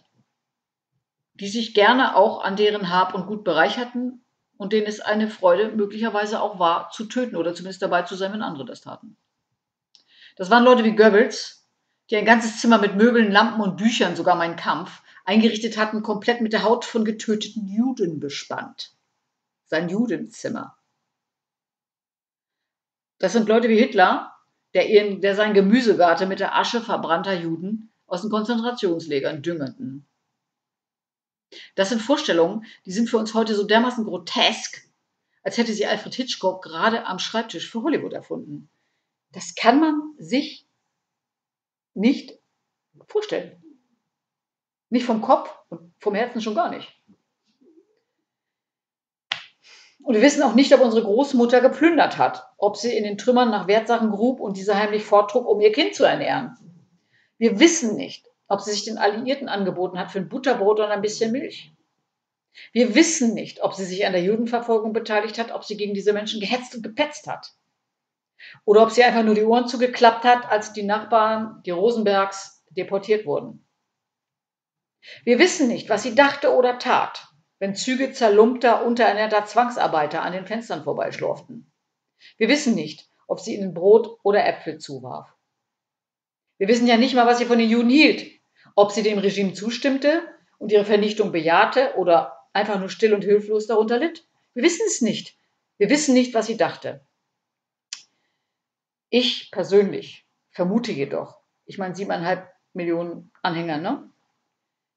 die sich gerne auch an deren Hab und Gut bereicherten und denen es eine Freude möglicherweise auch war, zu töten oder zumindest dabei zu sein, wenn andere das taten. Das waren Leute wie Goebbels, die ein ganzes Zimmer mit Möbeln, Lampen und Büchern, sogar mein Kampf, eingerichtet hatten, komplett mit der Haut von getöteten Juden bespannt. Sein Judenzimmer. Das sind Leute wie Hitler, der, ihren, der sein Gemüsegarte mit der Asche verbrannter Juden aus den Konzentrationslägern düngeten. Das sind Vorstellungen, die sind für uns heute so dermaßen grotesk, als hätte sie Alfred Hitchcock gerade am Schreibtisch für Hollywood erfunden. Das kann man sich nicht vorstellen. Nicht vom Kopf und vom Herzen schon gar nicht. Und wir wissen auch nicht, ob unsere Großmutter geplündert hat, ob sie in den Trümmern nach Wertsachen grub und diese heimlich forttrug, um ihr Kind zu ernähren. Wir wissen nicht, ob sie sich den Alliierten angeboten hat für ein Butterbrot und ein bisschen Milch. Wir wissen nicht, ob sie sich an der Judenverfolgung beteiligt hat, ob sie gegen diese Menschen gehetzt und gepetzt hat. Oder ob sie einfach nur die Ohren zugeklappt hat, als die Nachbarn, die Rosenbergs, deportiert wurden. Wir wissen nicht, was sie dachte oder tat, wenn Züge zerlumpter, unterernährter Zwangsarbeiter an den Fenstern vorbeischlurften. Wir wissen nicht, ob sie ihnen Brot oder Äpfel zuwarf. Wir wissen ja nicht mal, was sie von den Juden hielt, ob sie dem Regime zustimmte und ihre Vernichtung bejahte oder einfach nur still und hilflos darunter litt? Wir wissen es nicht. Wir wissen nicht, was sie dachte. Ich persönlich vermute jedoch, ich meine siebeneinhalb Millionen Anhänger, ne?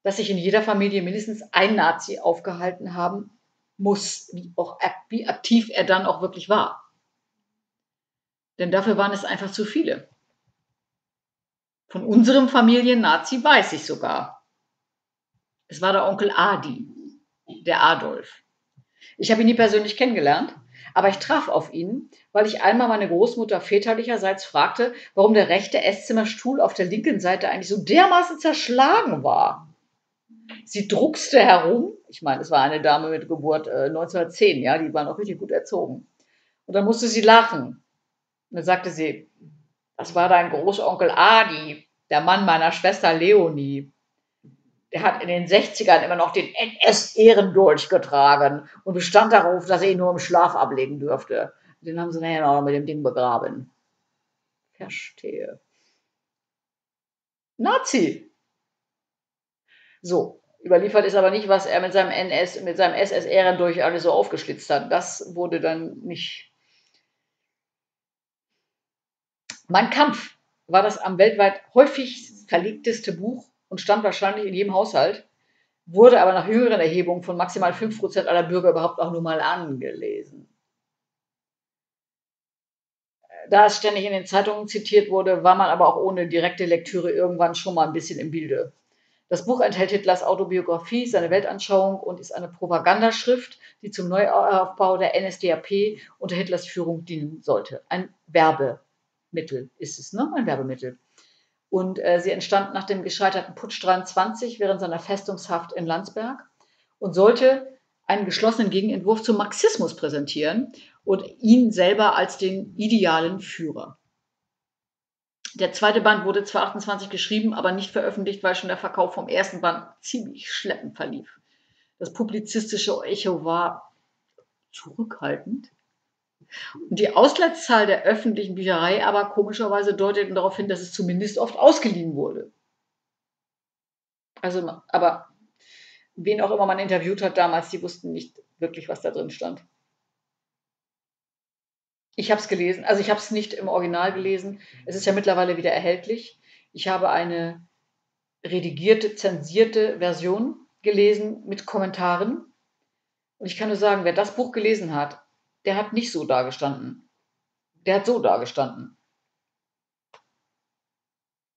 Dass sich in jeder Familie mindestens ein Nazi aufgehalten haben muss, wie, auch, wie aktiv er dann auch wirklich war. Denn dafür waren es einfach zu viele. Von unserem Familien-Nazi weiß ich sogar. Es war der Onkel Adi, der Adolf. Ich habe ihn nie persönlich kennengelernt, aber ich traf auf ihn, weil ich einmal meine Großmutter väterlicherseits fragte, warum der rechte Esszimmerstuhl auf der linken Seite eigentlich so dermaßen zerschlagen war. Sie druckste herum, ich meine, es war eine Dame mit Geburt äh, 1910, ja, die war noch richtig gut erzogen. Und dann musste sie lachen. Und dann sagte sie, das war dein Großonkel Adi, der Mann meiner Schwester Leonie. Der hat in den 60ern immer noch den NS-Ehrendolch getragen und bestand darauf, dass er ihn nur im Schlaf ablegen dürfte. Den haben sie nachher noch mit dem Ding begraben. Verstehe. Nazi. So, überliefert ist aber nicht, was er mit seinem NS, mit seinem SS-Ehrendolch alles so aufgeschlitzt hat. Das wurde dann nicht Mein Kampf war das am weltweit häufig verlegteste Buch und stand wahrscheinlich in jedem Haushalt, wurde aber nach jüngeren Erhebungen von maximal 5% aller Bürger überhaupt auch nur mal angelesen. Da es ständig in den Zeitungen zitiert wurde, war man aber auch ohne direkte Lektüre irgendwann schon mal ein bisschen im Bilde. Das Buch enthält Hitlers Autobiografie, seine Weltanschauung und ist eine Propagandaschrift, die zum Neuaufbau der NSDAP unter Hitlers Führung dienen sollte. Ein Werbe Werbemittel ist es, ne? Ein Werbemittel. Und äh, sie entstand nach dem gescheiterten Putsch 23 während seiner Festungshaft in Landsberg und sollte einen geschlossenen Gegenentwurf zum Marxismus präsentieren und ihn selber als den idealen Führer. Der zweite Band wurde zwar 28 geschrieben, aber nicht veröffentlicht, weil schon der Verkauf vom ersten Band ziemlich schleppend verlief. Das publizistische Echo war zurückhaltend. Und die Ausleihzahl der öffentlichen Bücherei aber komischerweise deuteten darauf hin, dass es zumindest oft ausgeliehen wurde. Also, aber wen auch immer man interviewt hat damals, die wussten nicht wirklich, was da drin stand. Ich habe es gelesen, also ich habe es nicht im Original gelesen. Es ist ja mittlerweile wieder erhältlich. Ich habe eine redigierte, zensierte Version gelesen mit Kommentaren. Und ich kann nur sagen, wer das Buch gelesen hat, der hat nicht so dagestanden. Der hat so dagestanden.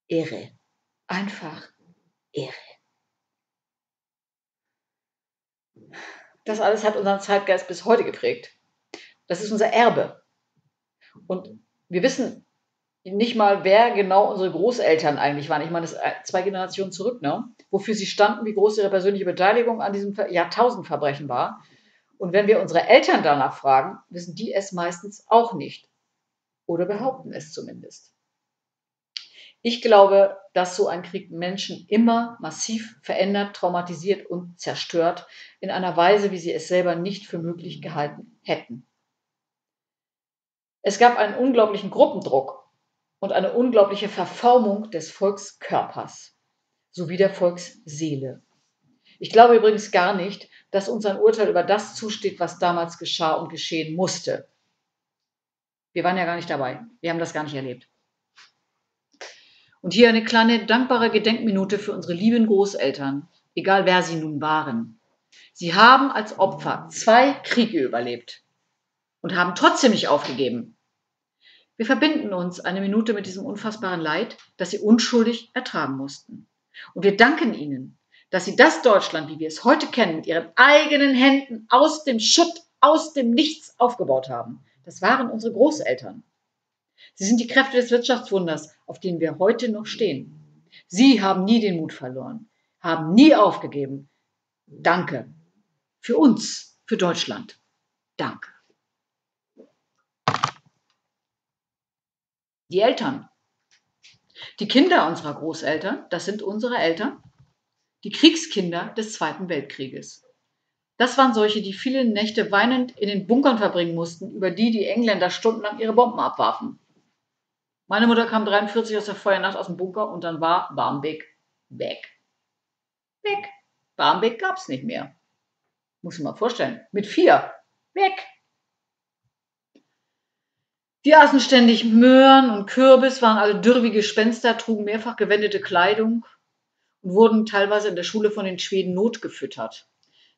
Ehre. Einfach Ehre. Das alles hat unseren Zeitgeist bis heute geprägt. Das ist unser Erbe. Und wir wissen nicht mal, wer genau unsere Großeltern eigentlich waren. Ich meine, das ist zwei Generationen zurück, ne? wofür sie standen, wie groß ihre persönliche Beteiligung an diesem Jahrtausendverbrechen war. Und wenn wir unsere Eltern danach fragen, wissen die es meistens auch nicht. Oder behaupten es zumindest. Ich glaube, dass so ein Krieg Menschen immer massiv verändert, traumatisiert und zerstört, in einer Weise, wie sie es selber nicht für möglich gehalten hätten. Es gab einen unglaublichen Gruppendruck und eine unglaubliche Verformung des Volkskörpers sowie der Volksseele. Ich glaube übrigens gar nicht, dass uns ein Urteil über das zusteht, was damals geschah und geschehen musste. Wir waren ja gar nicht dabei. Wir haben das gar nicht erlebt. Und hier eine kleine dankbare Gedenkminute für unsere lieben Großeltern, egal wer sie nun waren. Sie haben als Opfer zwei Kriege überlebt und haben trotzdem nicht aufgegeben. Wir verbinden uns eine Minute mit diesem unfassbaren Leid, das sie unschuldig ertragen mussten. Und wir danken ihnen, dass sie das Deutschland, wie wir es heute kennen, mit ihren eigenen Händen aus dem Schutt, aus dem Nichts aufgebaut haben. Das waren unsere Großeltern. Sie sind die Kräfte des Wirtschaftswunders, auf denen wir heute noch stehen. Sie haben nie den Mut verloren, haben nie aufgegeben. Danke. Für uns, für Deutschland. Danke. Die Eltern. Die Kinder unserer Großeltern, das sind unsere Eltern, die Kriegskinder des Zweiten Weltkrieges. Das waren solche, die viele Nächte weinend in den Bunkern verbringen mussten, über die die Engländer stundenlang ihre Bomben abwarfen. Meine Mutter kam 43 aus der Feuernacht aus dem Bunker und dann war Barmbek weg. Weg. Barmbek gab's nicht mehr. Muss ich mal vorstellen. Mit vier. Weg. Die aßen ständig Möhren und Kürbis, waren alle dürr wie Gespenster, trugen mehrfach gewendete Kleidung und wurden teilweise in der Schule von den Schweden notgefüttert.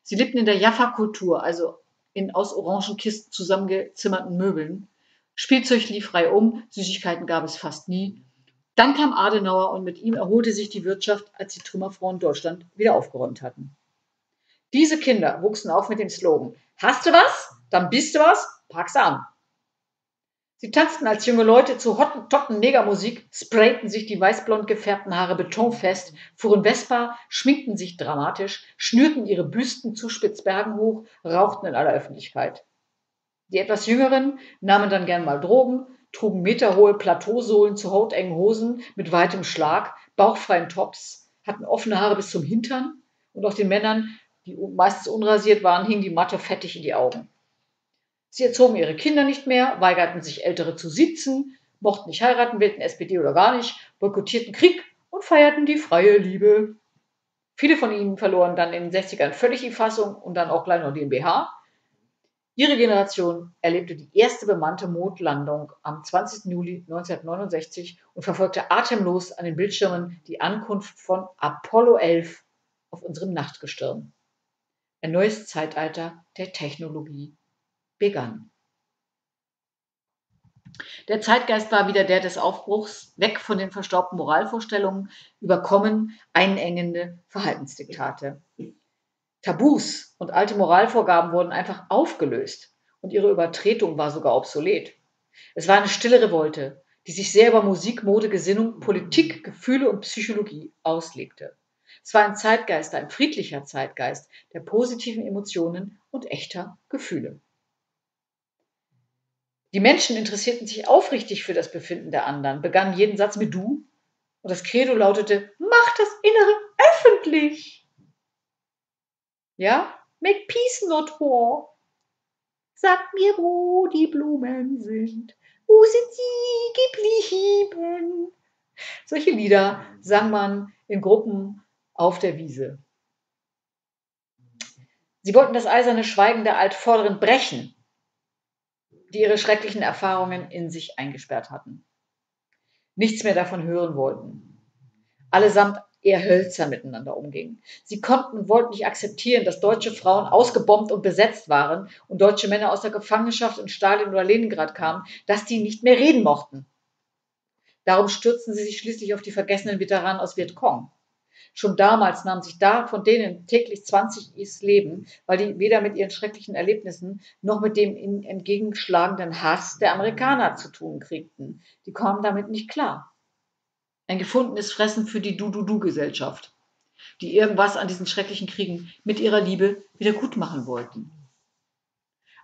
Sie lebten in der Jaffa-Kultur, also in aus Orangenkisten zusammengezimmerten Möbeln. Spielzeug lief frei um, Süßigkeiten gab es fast nie. Dann kam Adenauer und mit ihm erholte sich die Wirtschaft, als die Trümmerfrauen Deutschland wieder aufgeräumt hatten. Diese Kinder wuchsen auf mit dem Slogan: Hast du was? Dann bist du was? Pack's an. Sie tanzten als junge Leute zu Hottentotten Negermusik, sprayten sich die weißblond gefärbten Haare betonfest, fuhren Vespa, schminkten sich dramatisch, schnürten ihre Büsten zu Spitzbergen hoch, rauchten in aller Öffentlichkeit. Die etwas Jüngeren nahmen dann gern mal Drogen, trugen meterhohe Plateausohlen zu hautengen Hosen mit weitem Schlag, bauchfreien Tops, hatten offene Haare bis zum Hintern und auch den Männern, die meistens unrasiert waren, hing die Matte fettig in die Augen. Sie erzogen ihre Kinder nicht mehr, weigerten sich Ältere zu sitzen, mochten nicht heiraten, wählten SPD oder gar nicht, boykottierten Krieg und feierten die freie Liebe. Viele von ihnen verloren dann in den 60ern völlig die Fassung und dann auch gleich noch den BH. Ihre Generation erlebte die erste bemannte Mondlandung am 20. Juli 1969 und verfolgte atemlos an den Bildschirmen die Ankunft von Apollo 11 auf unserem Nachtgestirn. Ein neues Zeitalter der Technologie begann. Der Zeitgeist war wieder der des Aufbruchs, weg von den verstaubten Moralvorstellungen, überkommen einengende Verhaltensdiktate. Tabus und alte Moralvorgaben wurden einfach aufgelöst und ihre Übertretung war sogar obsolet. Es war eine stille Revolte, die sich sehr über Musik, Mode, Gesinnung, Politik, Gefühle und Psychologie auslegte. Es war ein Zeitgeist, ein friedlicher Zeitgeist der positiven Emotionen und echter Gefühle. Die Menschen interessierten sich aufrichtig für das Befinden der anderen, begannen jeden Satz mit du und das Credo lautete, mach das Innere öffentlich. Ja, make peace not war. Sag mir, wo die Blumen sind. Wo sind sie geblieben? Solche Lieder sang man in Gruppen auf der Wiese. Sie wollten das eiserne Schweigen der Altvorderen brechen, die ihre schrecklichen Erfahrungen in sich eingesperrt hatten. Nichts mehr davon hören wollten. Allesamt eher hölzern miteinander umgingen. Sie konnten und wollten nicht akzeptieren, dass deutsche Frauen ausgebombt und besetzt waren und deutsche Männer aus der Gefangenschaft in Stalin oder Leningrad kamen, dass die nicht mehr reden mochten. Darum stürzten sie sich schließlich auf die vergessenen Veteranen aus Vietcong. Schon damals nahmen sich da von denen täglich 20 ins Leben, weil die weder mit ihren schrecklichen Erlebnissen noch mit dem ihnen entgegenschlagenden Hass der Amerikaner zu tun kriegten. Die kamen damit nicht klar. Ein gefundenes Fressen für die Du-Du-Du-Gesellschaft, die irgendwas an diesen schrecklichen Kriegen mit ihrer Liebe wieder gut machen wollten.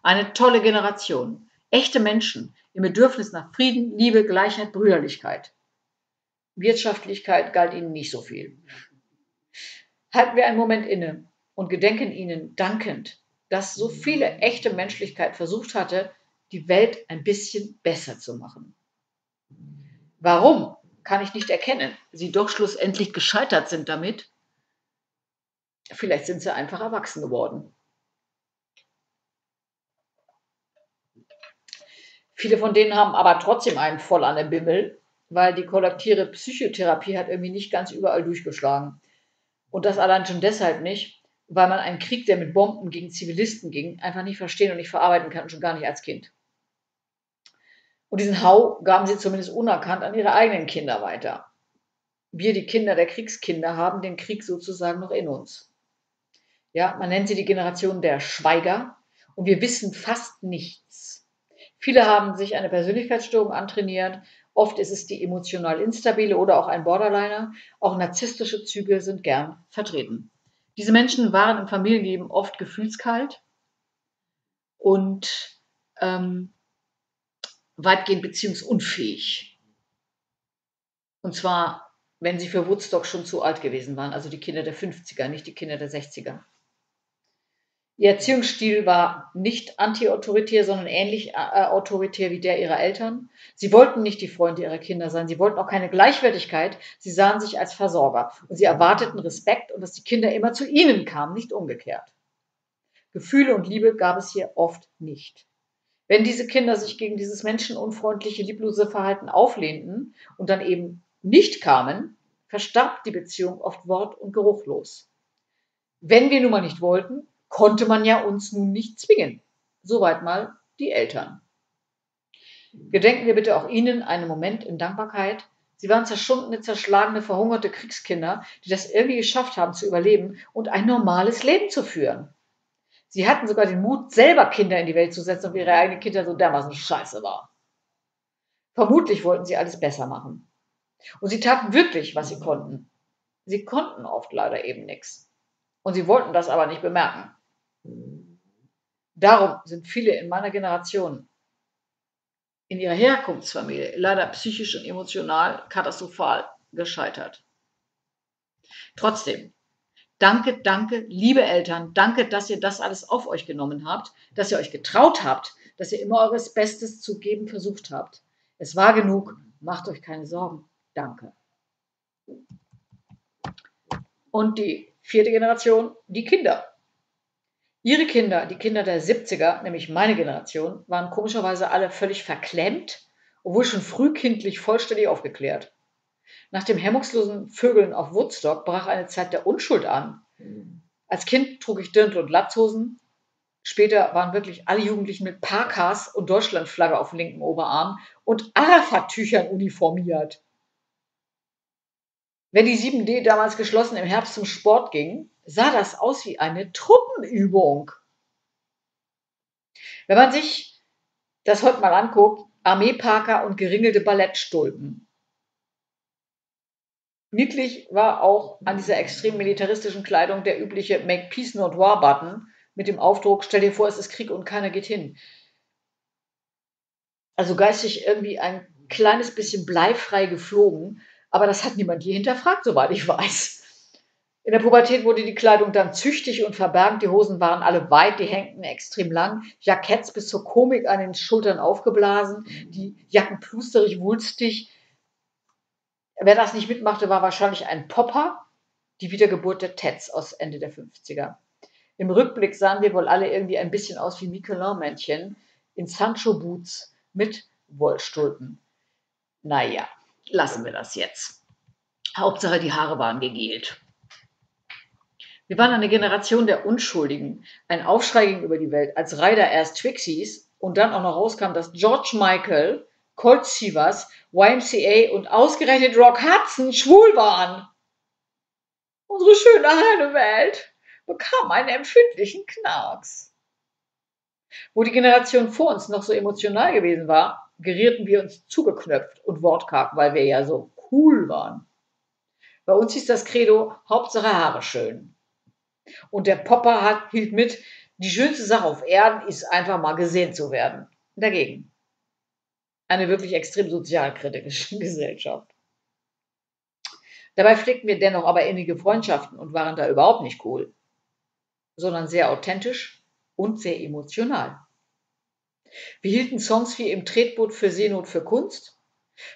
Eine tolle Generation, echte Menschen im Bedürfnis nach Frieden, Liebe, Gleichheit, Brüderlichkeit. Wirtschaftlichkeit galt ihnen nicht so viel. Halten wir einen Moment inne und gedenken ihnen dankend, dass so viele echte Menschlichkeit versucht hatte, die Welt ein bisschen besser zu machen. Warum kann ich nicht erkennen, sie doch schlussendlich gescheitert sind damit? Vielleicht sind sie einfach erwachsen geworden. Viele von denen haben aber trotzdem einen voll an der Bimmel, weil die kollektive Psychotherapie hat irgendwie nicht ganz überall durchgeschlagen. Und das allein schon deshalb nicht, weil man einen Krieg, der mit Bomben gegen Zivilisten ging, einfach nicht verstehen und nicht verarbeiten kann, schon gar nicht als Kind. Und diesen Hau gaben sie zumindest unerkannt an ihre eigenen Kinder weiter. Wir, die Kinder der Kriegskinder, haben den Krieg sozusagen noch in uns. Ja, man nennt sie die Generation der Schweiger und wir wissen fast nichts. Viele haben sich eine Persönlichkeitsstörung antrainiert Oft ist es die emotional instabile oder auch ein Borderliner. Auch narzisstische Züge sind gern vertreten. Diese Menschen waren im Familienleben oft gefühlskalt und ähm, weitgehend beziehungsunfähig. Und zwar, wenn sie für Woodstock schon zu alt gewesen waren, also die Kinder der 50er, nicht die Kinder der 60er. Ihr Erziehungsstil war nicht anti-autoritär, sondern ähnlich äh, autoritär wie der ihrer Eltern. Sie wollten nicht die Freunde ihrer Kinder sein. Sie wollten auch keine Gleichwertigkeit. Sie sahen sich als Versorger. Und sie erwarteten Respekt und dass die Kinder immer zu ihnen kamen, nicht umgekehrt. Gefühle und Liebe gab es hier oft nicht. Wenn diese Kinder sich gegen dieses menschenunfreundliche, lieblose Verhalten auflehnten und dann eben nicht kamen, verstarb die Beziehung oft wort- und geruchlos. Wenn wir nun mal nicht wollten, konnte man ja uns nun nicht zwingen. Soweit mal die Eltern. Gedenken wir bitte auch Ihnen einen Moment in Dankbarkeit. Sie waren zerschundene, zerschlagene, verhungerte Kriegskinder, die das irgendwie geschafft haben zu überleben und ein normales Leben zu führen. Sie hatten sogar den Mut, selber Kinder in die Welt zu setzen, obwohl ihre eigenen Kinder so dermaßen scheiße waren. Vermutlich wollten sie alles besser machen. Und sie taten wirklich, was sie konnten. Sie konnten oft leider eben nichts. Und sie wollten das aber nicht bemerken. Darum sind viele in meiner Generation in ihrer Herkunftsfamilie leider psychisch und emotional katastrophal gescheitert. Trotzdem, danke, danke, liebe Eltern, danke, dass ihr das alles auf euch genommen habt, dass ihr euch getraut habt, dass ihr immer eures Bestes zu geben versucht habt. Es war genug, macht euch keine Sorgen. Danke. Und die vierte Generation, die Kinder. Ihre Kinder, die Kinder der 70er, nämlich meine Generation, waren komischerweise alle völlig verklemmt, obwohl schon frühkindlich vollständig aufgeklärt. Nach dem hemmungslosen Vögeln auf Woodstock brach eine Zeit der Unschuld an. Als Kind trug ich Dirndl und Latzhosen. Später waren wirklich alle Jugendlichen mit Parkas und Deutschlandflagge auf dem linken Oberarm und Arafat-Tüchern uniformiert. Wenn die 7D damals geschlossen im Herbst zum Sport ging, sah das aus wie eine Truppenübung. Wenn man sich das heute mal anguckt, Armeeparker und geringelte Ballettstulpen. Niedlich war auch an dieser extrem militaristischen Kleidung der übliche Make Peace Not War Button mit dem Aufdruck, stell dir vor, es ist Krieg und keiner geht hin. Also geistig irgendwie ein kleines bisschen bleifrei geflogen, aber das hat niemand je hinterfragt, soweit ich weiß. In der Pubertät wurde die Kleidung dann züchtig und verbergend. Die Hosen waren alle weit, die hängten extrem lang. Jacketts bis zur Komik an den Schultern aufgeblasen, die Jacken plusterig, wulstig, Wer das nicht mitmachte, war wahrscheinlich ein Popper, die Wiedergeburt der Tets aus Ende der 50er. Im Rückblick sahen wir wohl alle irgendwie ein bisschen aus wie Michelin-Männchen in Sancho-Boots mit Wollstulpen. Naja, lassen wir das jetzt. Hauptsache, die Haare waren gegelt. Wir waren eine Generation der Unschuldigen. Ein Aufschrei gegenüber die Welt, als Ryder erst Twixies und dann auch noch rauskam, dass George Michael Colt Sievers, YMCA und ausgerechnet Rock Hudson schwul waren. Unsere schöne heile Welt bekam einen empfindlichen Knacks. Wo die Generation vor uns noch so emotional gewesen war, gerierten wir uns zugeknöpft und wortkarg, weil wir ja so cool waren. Bei uns hieß das Credo Hauptsache Haare schön. Und der Popper hat, hielt mit, die schönste Sache auf Erden ist einfach mal gesehen zu werden. Dagegen eine wirklich extrem sozialkritische Gesellschaft. Dabei pflegten wir dennoch aber innige Freundschaften und waren da überhaupt nicht cool, sondern sehr authentisch und sehr emotional. Wir hielten Songs wie im Tretboot für Seenot für Kunst,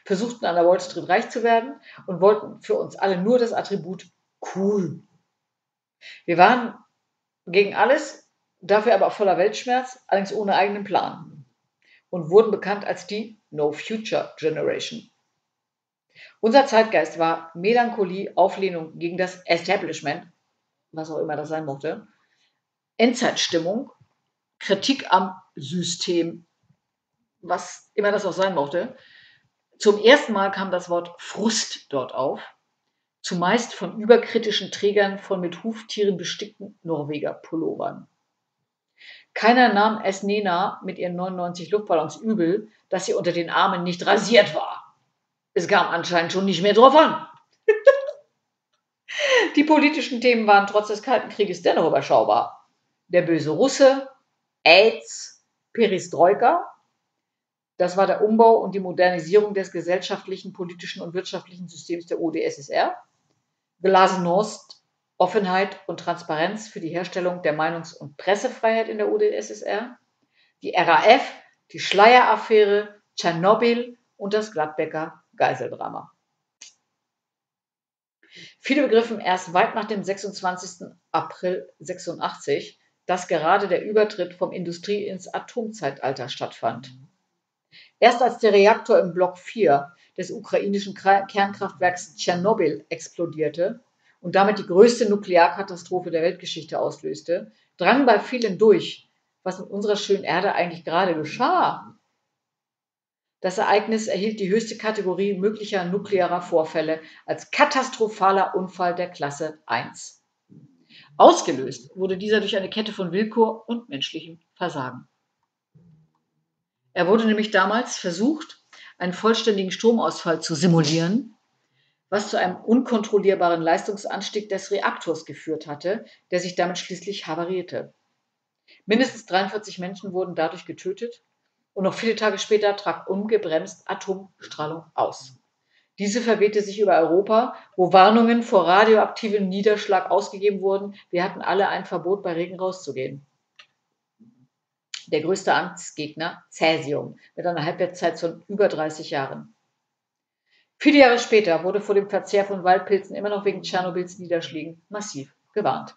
versuchten an der Wall Street reich zu werden und wollten für uns alle nur das Attribut cool. Wir waren gegen alles, dafür aber voller Weltschmerz, allerdings ohne eigenen Plan und wurden bekannt als die No Future Generation. Unser Zeitgeist war Melancholie, Auflehnung gegen das Establishment, was auch immer das sein mochte, Endzeitstimmung, Kritik am System, was immer das auch sein mochte. Zum ersten Mal kam das Wort Frust dort auf, zumeist von überkritischen Trägern von mit Huftieren bestickten Norweger-Pullovern. Keiner nahm Esnena mit ihren 99 Luftballons übel, dass sie unter den Armen nicht rasiert war. Es kam anscheinend schon nicht mehr drauf an. Die politischen Themen waren trotz des Kalten Krieges dennoch überschaubar. Der böse Russe, AIDS, Perestroika, das war der Umbau und die Modernisierung des gesellschaftlichen, politischen und wirtschaftlichen Systems der UdSSR. Glasnost, Offenheit und Transparenz für die Herstellung der Meinungs- und Pressefreiheit in der UdSSR. Die RAF, die Schleieraffäre, Tschernobyl und das Gladbecker Geiseldrama. Viele begriffen erst weit nach dem 26. April 86, dass gerade der Übertritt vom Industrie- ins Atomzeitalter stattfand. Erst als der Reaktor im Block 4 des ukrainischen Kernkraftwerks Tschernobyl explodierte und damit die größte Nuklearkatastrophe der Weltgeschichte auslöste, drang bei vielen durch, was mit unserer schönen Erde eigentlich gerade geschah. Das Ereignis erhielt die höchste Kategorie möglicher nuklearer Vorfälle als katastrophaler Unfall der Klasse 1. Ausgelöst wurde dieser durch eine Kette von Willkür und menschlichem Versagen. Er wurde nämlich damals versucht, einen vollständigen Stromausfall zu simulieren, was zu einem unkontrollierbaren Leistungsanstieg des Reaktors geführt hatte, der sich damit schließlich havarierte. Mindestens 43 Menschen wurden dadurch getötet und noch viele Tage später trat ungebremst Atomstrahlung aus. Diese verwehte sich über Europa, wo Warnungen vor radioaktivem Niederschlag ausgegeben wurden. Wir hatten alle ein Verbot, bei Regen rauszugehen. Der größte Amtsgegner, Cäsium, mit einer Halbwertszeit von über 30 Jahren. Viele Jahre später wurde vor dem Verzehr von Waldpilzen immer noch wegen Tschernobyls Niederschlägen massiv gewarnt.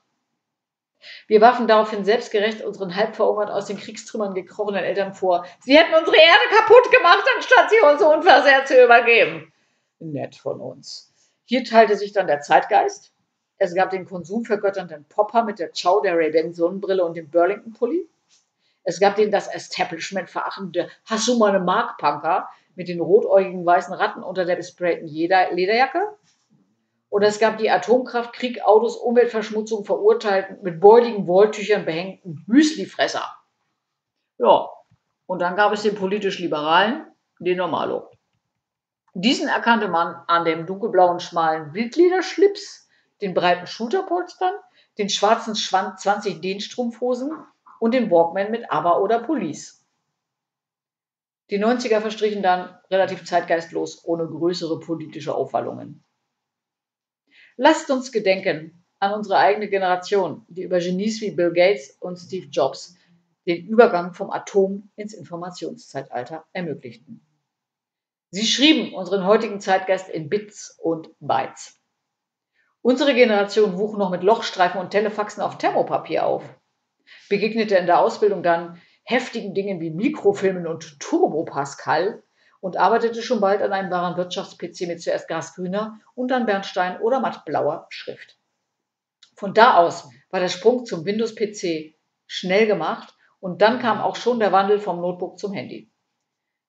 Wir warfen daraufhin selbstgerecht unseren halb verhungert aus den Kriegstrümmern gekrochenen Eltern vor, sie hätten unsere Erde kaputt gemacht, anstatt sie uns unversehrt zu übergeben. Nett von uns. Hier teilte sich dann der Zeitgeist. Es gab den konsumvergötternden Popper mit der Chow der Ray-Ban Sonnenbrille und dem Burlington-Pulli. Es gab den das Establishment verachtende Hassumane Mark-Punker mit den rotäugigen weißen Ratten unter der besprayten Lederjacke. Oder es gab die Atomkraft, Krieg, Autos, Umweltverschmutzung verurteilten, mit beuligen Wolltüchern behängten Müslifresser. Ja, und dann gab es den politisch Liberalen, den Normalo. Diesen erkannte man an dem dunkelblauen, schmalen Wildlederschlips, den breiten Shooterpolstern, den schwarzen 20 D-Strumpfhosen und den Walkman mit ABBA oder Police. Die 90er verstrichen dann relativ zeitgeistlos, ohne größere politische Aufwallungen. Lasst uns gedenken an unsere eigene Generation, die über Genies wie Bill Gates und Steve Jobs den Übergang vom Atom ins Informationszeitalter ermöglichten. Sie schrieben unseren heutigen Zeitgeist in Bits und Bytes. Unsere Generation wuch noch mit Lochstreifen und Telefaxen auf Thermopapier auf, begegnete in der Ausbildung dann heftigen Dingen wie Mikrofilmen und Turbo Pascal und arbeitete schon bald an einem wahren Wirtschafts-PC mit zuerst gasgrüner und dann Bernstein oder mattblauer Schrift. Von da aus war der Sprung zum Windows-PC schnell gemacht und dann kam auch schon der Wandel vom Notebook zum Handy.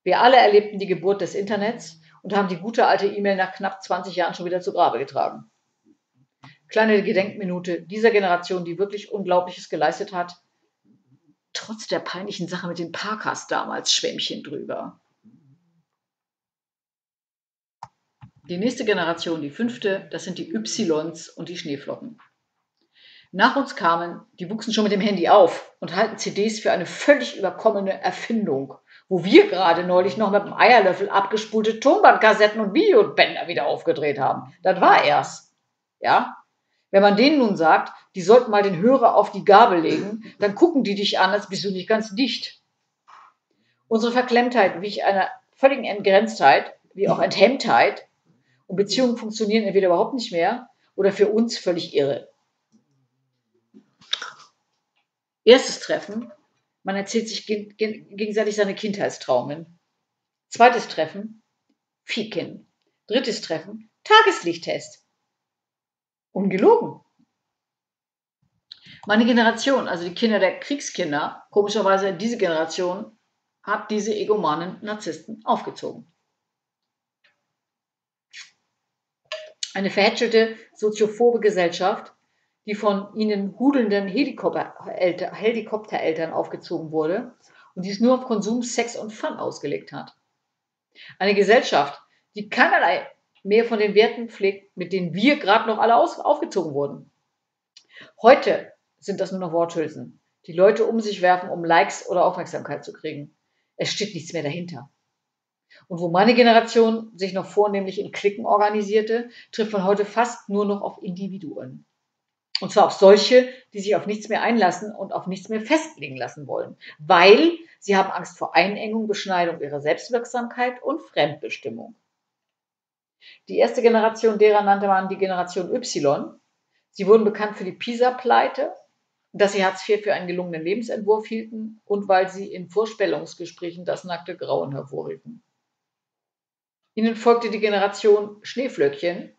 Wir alle erlebten die Geburt des Internets und haben die gute alte E-Mail nach knapp 20 Jahren schon wieder zu Grabe getragen. Kleine Gedenkminute dieser Generation, die wirklich Unglaubliches geleistet hat, trotz der peinlichen Sache mit den Parkas damals Schwämmchen drüber. Die nächste Generation, die fünfte, das sind die Ys und die Schneeflocken. Nach uns kamen, die wuchsen schon mit dem Handy auf und halten CDs für eine völlig überkommene Erfindung wo wir gerade neulich noch mit dem Eierlöffel abgespulte Tonbandkassetten und Videobänder wieder aufgedreht haben. Das war erst. Ja? Wenn man denen nun sagt, die sollten mal den Hörer auf die Gabel legen, dann gucken die dich an, als bist du nicht ganz dicht. Unsere Verklemmtheit wich einer völligen Entgrenztheit, wie auch Enthemmtheit, und Beziehungen funktionieren entweder überhaupt nicht mehr oder für uns völlig irre. Erstes Treffen man erzählt sich gegenseitig seine Kindheitstraumen. Zweites Treffen, Fieken. Drittes Treffen, Tageslichttest. Ungelogen. Meine Generation, also die Kinder der Kriegskinder, komischerweise diese Generation, hat diese egomanen Narzissten aufgezogen. Eine verhätschelte, soziophobe Gesellschaft, die von ihnen hudelnden Helikoptereltern aufgezogen wurde und dies nur auf Konsum, Sex und Fun ausgelegt hat. Eine Gesellschaft, die keinerlei mehr von den Werten pflegt, mit denen wir gerade noch alle aus, aufgezogen wurden. Heute sind das nur noch Worthülsen, die Leute um sich werfen, um Likes oder Aufmerksamkeit zu kriegen. Es steht nichts mehr dahinter. Und wo meine Generation sich noch vornehmlich in Klicken organisierte, trifft man heute fast nur noch auf Individuen. Und zwar auf solche, die sich auf nichts mehr einlassen und auf nichts mehr festlegen lassen wollen, weil sie haben Angst vor Einengung, Beschneidung ihrer Selbstwirksamkeit und Fremdbestimmung. Die erste Generation derer nannte man die Generation Y. Sie wurden bekannt für die PISA-Pleite, dass sie Hartz IV für einen gelungenen Lebensentwurf hielten und weil sie in Vorstellungsgesprächen das nackte Grauen hervorriefen. Ihnen folgte die Generation Schneeflöckchen,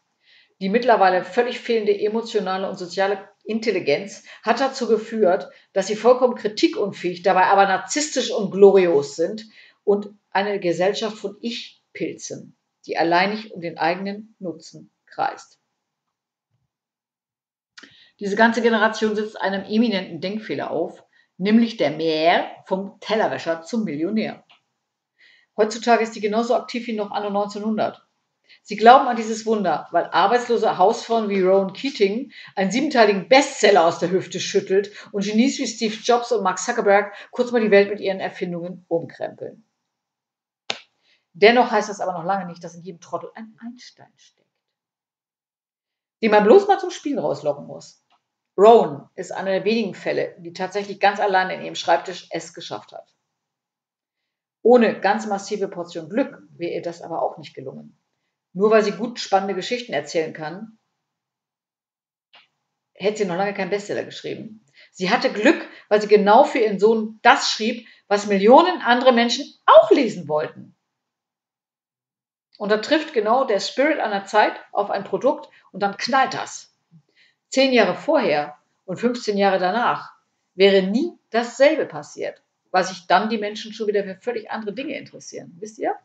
die mittlerweile völlig fehlende emotionale und soziale Intelligenz hat dazu geführt, dass sie vollkommen kritikunfähig, dabei aber narzisstisch und glorios sind und eine Gesellschaft von Ich-Pilzen, die alleinig um den eigenen Nutzen kreist. Diese ganze Generation sitzt einem eminenten Denkfehler auf, nämlich der Mehr vom Tellerwäscher zum Millionär. Heutzutage ist die genauso aktiv wie noch anno 1900. Sie glauben an dieses Wunder, weil arbeitslose Hausfrauen wie Rowan Keating einen siebenteiligen Bestseller aus der Hüfte schüttelt und Genies wie Steve Jobs und Mark Zuckerberg kurz mal die Welt mit ihren Erfindungen umkrempeln. Dennoch heißt das aber noch lange nicht, dass in jedem Trottel ein Einstein steckt, den man bloß mal zum Spiel rauslocken muss. Rowan ist einer der wenigen Fälle, die tatsächlich ganz alleine in ihrem Schreibtisch es geschafft hat. Ohne ganz massive Portion Glück wäre ihr das aber auch nicht gelungen. Nur weil sie gut spannende Geschichten erzählen kann, hätte sie noch lange keinen Bestseller geschrieben. Sie hatte Glück, weil sie genau für ihren Sohn das schrieb, was Millionen andere Menschen auch lesen wollten. Und da trifft genau der Spirit einer Zeit auf ein Produkt und dann knallt das. Zehn Jahre vorher und 15 Jahre danach wäre nie dasselbe passiert, weil sich dann die Menschen schon wieder für völlig andere Dinge interessieren. Wisst ihr?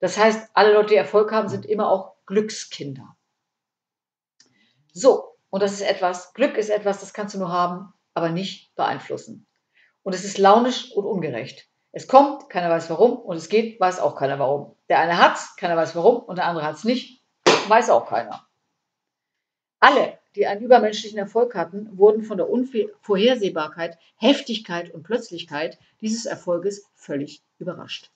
Das heißt, alle Leute, die Erfolg haben, sind immer auch Glückskinder. So, und das ist etwas, Glück ist etwas, das kannst du nur haben, aber nicht beeinflussen. Und es ist launisch und ungerecht. Es kommt, keiner weiß warum, und es geht, weiß auch keiner warum. Der eine hat's, keiner weiß warum, und der andere hat's nicht, weiß auch keiner. Alle, die einen übermenschlichen Erfolg hatten, wurden von der Unvorhersehbarkeit, Heftigkeit und Plötzlichkeit dieses Erfolges völlig überrascht.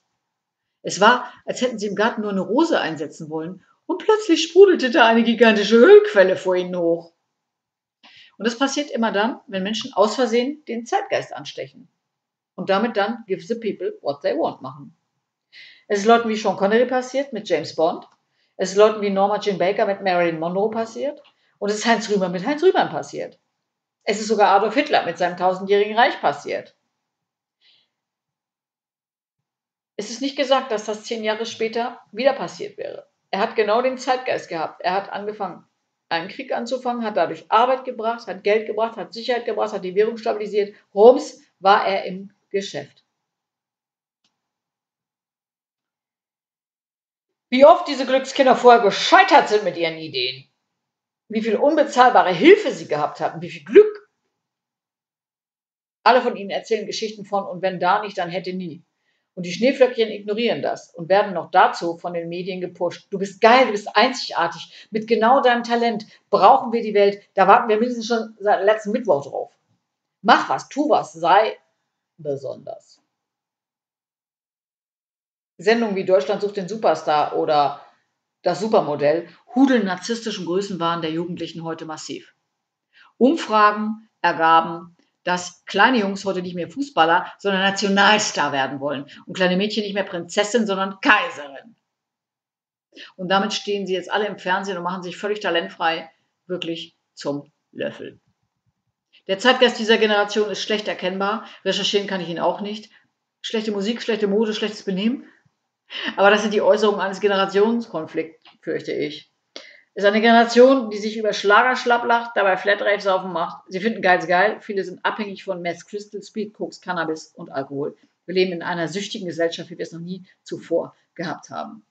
Es war, als hätten sie im Garten nur eine Rose einsetzen wollen, und plötzlich sprudelte da eine gigantische Ölquelle vor ihnen hoch. Und das passiert immer dann, wenn Menschen aus Versehen den Zeitgeist anstechen und damit dann give the people what they want machen. Es ist Leuten wie Sean Connery passiert mit James Bond. Es ist Leuten wie Norma Jean Baker mit Marilyn Monroe passiert. Und es ist Heinz Rühmann mit Heinz Rühmann passiert. Es ist sogar Adolf Hitler mit seinem tausendjährigen Reich passiert. Es ist nicht gesagt, dass das zehn Jahre später wieder passiert wäre. Er hat genau den Zeitgeist gehabt. Er hat angefangen, einen Krieg anzufangen, hat dadurch Arbeit gebracht, hat Geld gebracht, hat Sicherheit gebracht, hat die Währung stabilisiert. Rums war er im Geschäft. Wie oft diese Glückskinder vorher gescheitert sind mit ihren Ideen. Wie viel unbezahlbare Hilfe sie gehabt hatten, wie viel Glück. Alle von ihnen erzählen Geschichten von und wenn da nicht, dann hätte nie. Und die Schneeflöckchen ignorieren das und werden noch dazu von den Medien gepusht. Du bist geil, du bist einzigartig. Mit genau deinem Talent brauchen wir die Welt. Da warten wir mindestens schon seit letzten Mittwoch drauf. Mach was, tu was, sei besonders. Sendungen wie Deutschland sucht den Superstar oder das Supermodell hudeln narzisstischen Größenwahn der Jugendlichen heute massiv. Umfragen ergaben, dass kleine Jungs heute nicht mehr Fußballer, sondern Nationalstar werden wollen und kleine Mädchen nicht mehr Prinzessin, sondern Kaiserin. Und damit stehen sie jetzt alle im Fernsehen und machen sich völlig talentfrei wirklich zum Löffel. Der Zeitgeist dieser Generation ist schlecht erkennbar. Recherchieren kann ich ihn auch nicht. Schlechte Musik, schlechte Mode, schlechtes Benehmen. Aber das sind die Äußerungen eines Generationskonflikts, fürchte ich. Ist eine Generation, die sich über Schlager schlapplacht, dabei Flatrate saufen macht. Sie finden Geiz geil. Viele sind abhängig von Meth, Crystal, Speed, Koks, Cannabis und Alkohol. Wir leben in einer süchtigen Gesellschaft, wie wir es noch nie zuvor gehabt haben.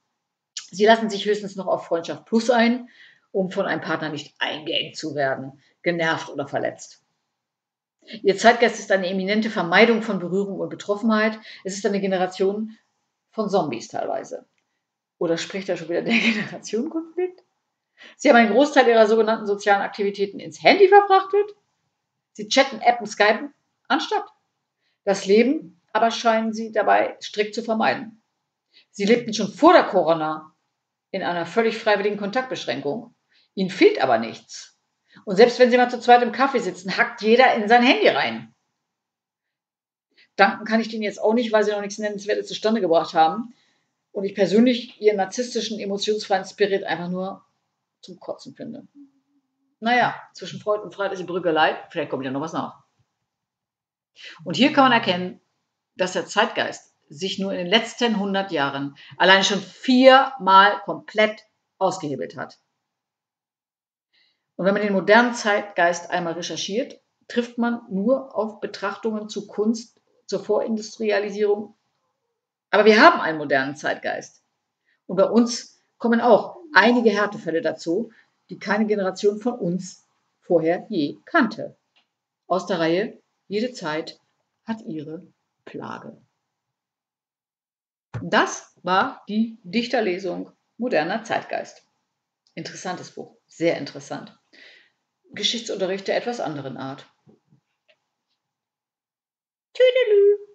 Sie lassen sich höchstens noch auf Freundschaft Plus ein, um von einem Partner nicht eingeengt zu werden, genervt oder verletzt. Ihr Zeitgeist ist eine eminente Vermeidung von Berührung und Betroffenheit. Es ist eine Generation von Zombies teilweise. Oder spricht da schon wieder der Generationenkonflikt? Sie haben einen Großteil ihrer sogenannten sozialen Aktivitäten ins Handy verfrachtet. Sie chatten, appen, skypen, anstatt. Das Leben aber scheinen sie dabei strikt zu vermeiden. Sie lebten schon vor der Corona in einer völlig freiwilligen Kontaktbeschränkung. Ihnen fehlt aber nichts. Und selbst wenn sie mal zu zweit im Kaffee sitzen, hackt jeder in sein Handy rein. Danken kann ich denen jetzt auch nicht, weil sie noch nichts Nennenswertes zustande gebracht haben. Und ich persönlich ihren narzisstischen, emotionsfreien Spirit einfach nur zum Kotzen finde. Naja, zwischen Freud und Freiheit ist die Brücke leid. Vielleicht kommt ja noch was nach. Und hier kann man erkennen, dass der Zeitgeist sich nur in den letzten 100 Jahren allein schon viermal komplett ausgehebelt hat. Und wenn man den modernen Zeitgeist einmal recherchiert, trifft man nur auf Betrachtungen zu Kunst, zur Vorindustrialisierung. Aber wir haben einen modernen Zeitgeist. Und bei uns kommen auch einige Härtefälle dazu, die keine Generation von uns vorher je kannte. Aus der Reihe, jede Zeit hat ihre Plage. Das war die Dichterlesung Moderner Zeitgeist. Interessantes Buch, sehr interessant. Geschichtsunterricht der etwas anderen Art. Tüdelü.